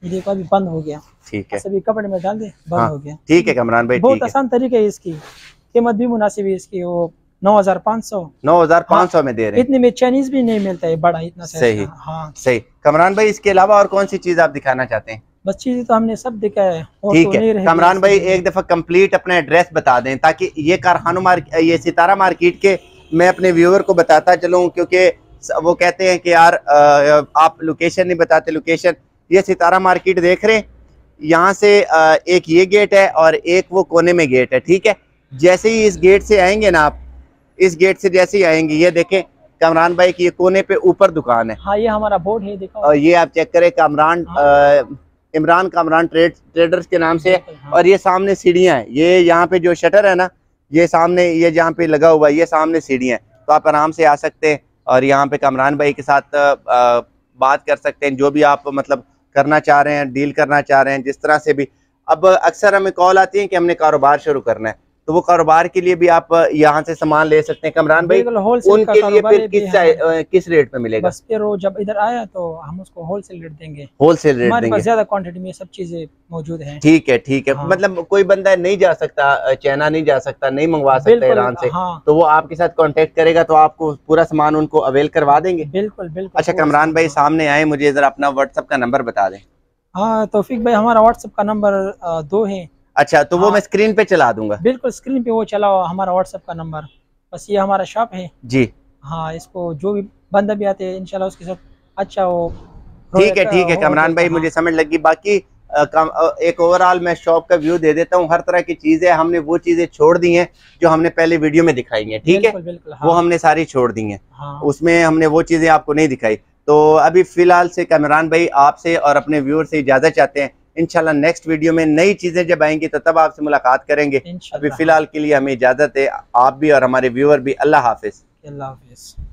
ये देखो अभी बंद हो गया। ठीक है। सभी कपड़े में डाल दे बंद हाँ, हो गया। ठीक है कमरान भाई बहुत आसान तरीका है इसकी। कीमत भी मुनासिब है इसकी वो नौ हज़ार पाँच सौ। नौ हज़ार पाँच सौ में दे रहे हैं। इतने में चाइनीज़ भी नहीं मिलता है बड़ा इतना सही। हाँ। सही। कमरान भाई इसके अलावा और कौन सी चीज़ आप दिखाना चाहते हैं? बस चीज़ें तो हमने सब देखा है ठीक तो है। कमरान भाई एक दफ़ा कंप्लीट अपना एड्रेस बता दें ताकि ये कारखानों मार्क ये सितारा मार्केट के मैं अपने व्यूअर को बताता चलूँ क्योंकि वो कहते हैं कि यार आप लोकेशन नहीं बताते लोकेशन ये सितारा मार्केट देख रहे हैं यहाँ से एक ये गेट है और एक वो कोने में गेट है ठीक है? जैसे ही इस गेट से आएँगे ना आप इस गेट से जैसे ही आएँगे। ये देखें कमरान भाई की ये कोने पे ऊपर दुकान है। हाँ ये हमारा बोर्ड है देखो। और ये आप चेक करें कामरान इमरान कामरान ट्रेड ट्रेडर्स के नाम से। है हाँ। और ये सामने सीढ़ियाँ हैं। ये यहाँ पे जो शटर है ना ये सामने ये जहाँ पे लगा हुआ है ये सामने सीढ़ियाँ हैं। तो आप आराम से आ सकते हैं और यहाँ पे कमरान भाई के साथ बात कर सकते हैं। जो भी आप मतलब करना चाह रहे हैं डील करना चाह रहे हैं जिस तरह से भी। अब अक्सर हमें कॉल आती है कि हमने कारोबार शुरू करना है। तो वो कारोबार के लिए भी आप यहाँ से सामान ले सकते हैं। कमरान भाई उनके लिए फिर किस किस रेट पे मिलेगा? बस फिर वो जब इधर आया तो हम उसको होलसेल रेट देंगे। होलसेल रेट हमारे पास देंगे। ज़्यादा क्वांटिटी में सब चीज़ें मौजूद हैं। ठीक है ठीक है। हाँ। मतलब कोई बंदा नहीं जा सकता चाइना नहीं जा सकता नहीं मंगवा सकता ईरान से। हाँ। तो वो आपके साथ कांटेक्ट करेगा तो आपको पूरा सामान उनको अवेल करवा देंगे। बिल्कुल बिल्कुल। अच्छा कमरान भाई सामने आए मुझे जरा अपना व्हाट्सएप का नंबर बता दें। हाँ तौफीक भाई हमारा व्हाट्सएप का नंबर दो है। अच्छा तो वो हाँ। मैं स्क्रीन पे चला दूँगा। बिल्कुल स्क्रीन पे वो चला हुआ हमारा व्हाट्सएप का नंबर बस ये हमारा शॉप है। जी। हाँ इसको जो भी बंदा भी आते हैं इंशाल्लाह उसके साथ अच्छा वो ठीक है ठीक है कमरान भाई मुझे समझ लगी। बाकी एक ओवरऑल मैं शॉप का व्यू दे देता हूँ। हर तरह की चीज़ें हमने वो चीज़ें छोड़ दी हैं जो हमने पहले वीडियो में दिखाई हैं ठीक है? बिल्कुल बिल्कुल वो हाँ, हमने सारी छोड़ दी हैं। हाँ। उसमें हमने वो चीज़ें आपको नहीं दिखाई। तो अभी फ़िलहाल से कमरान भाई आपसे और अपने व्यूअर से इजाज़त चाहते हैं। इंशाल्लाह नेक्स्ट वीडियो में नई चीज़ें जब आएँगी तो तब आपसे मुलाकात करेंगे। अभी फ़िलहाल के लिए हमें इजाज़त है। आप भी और हमारे व्यूअर भी अल्लाह हाफिज़। अल्लाह हाफिज़।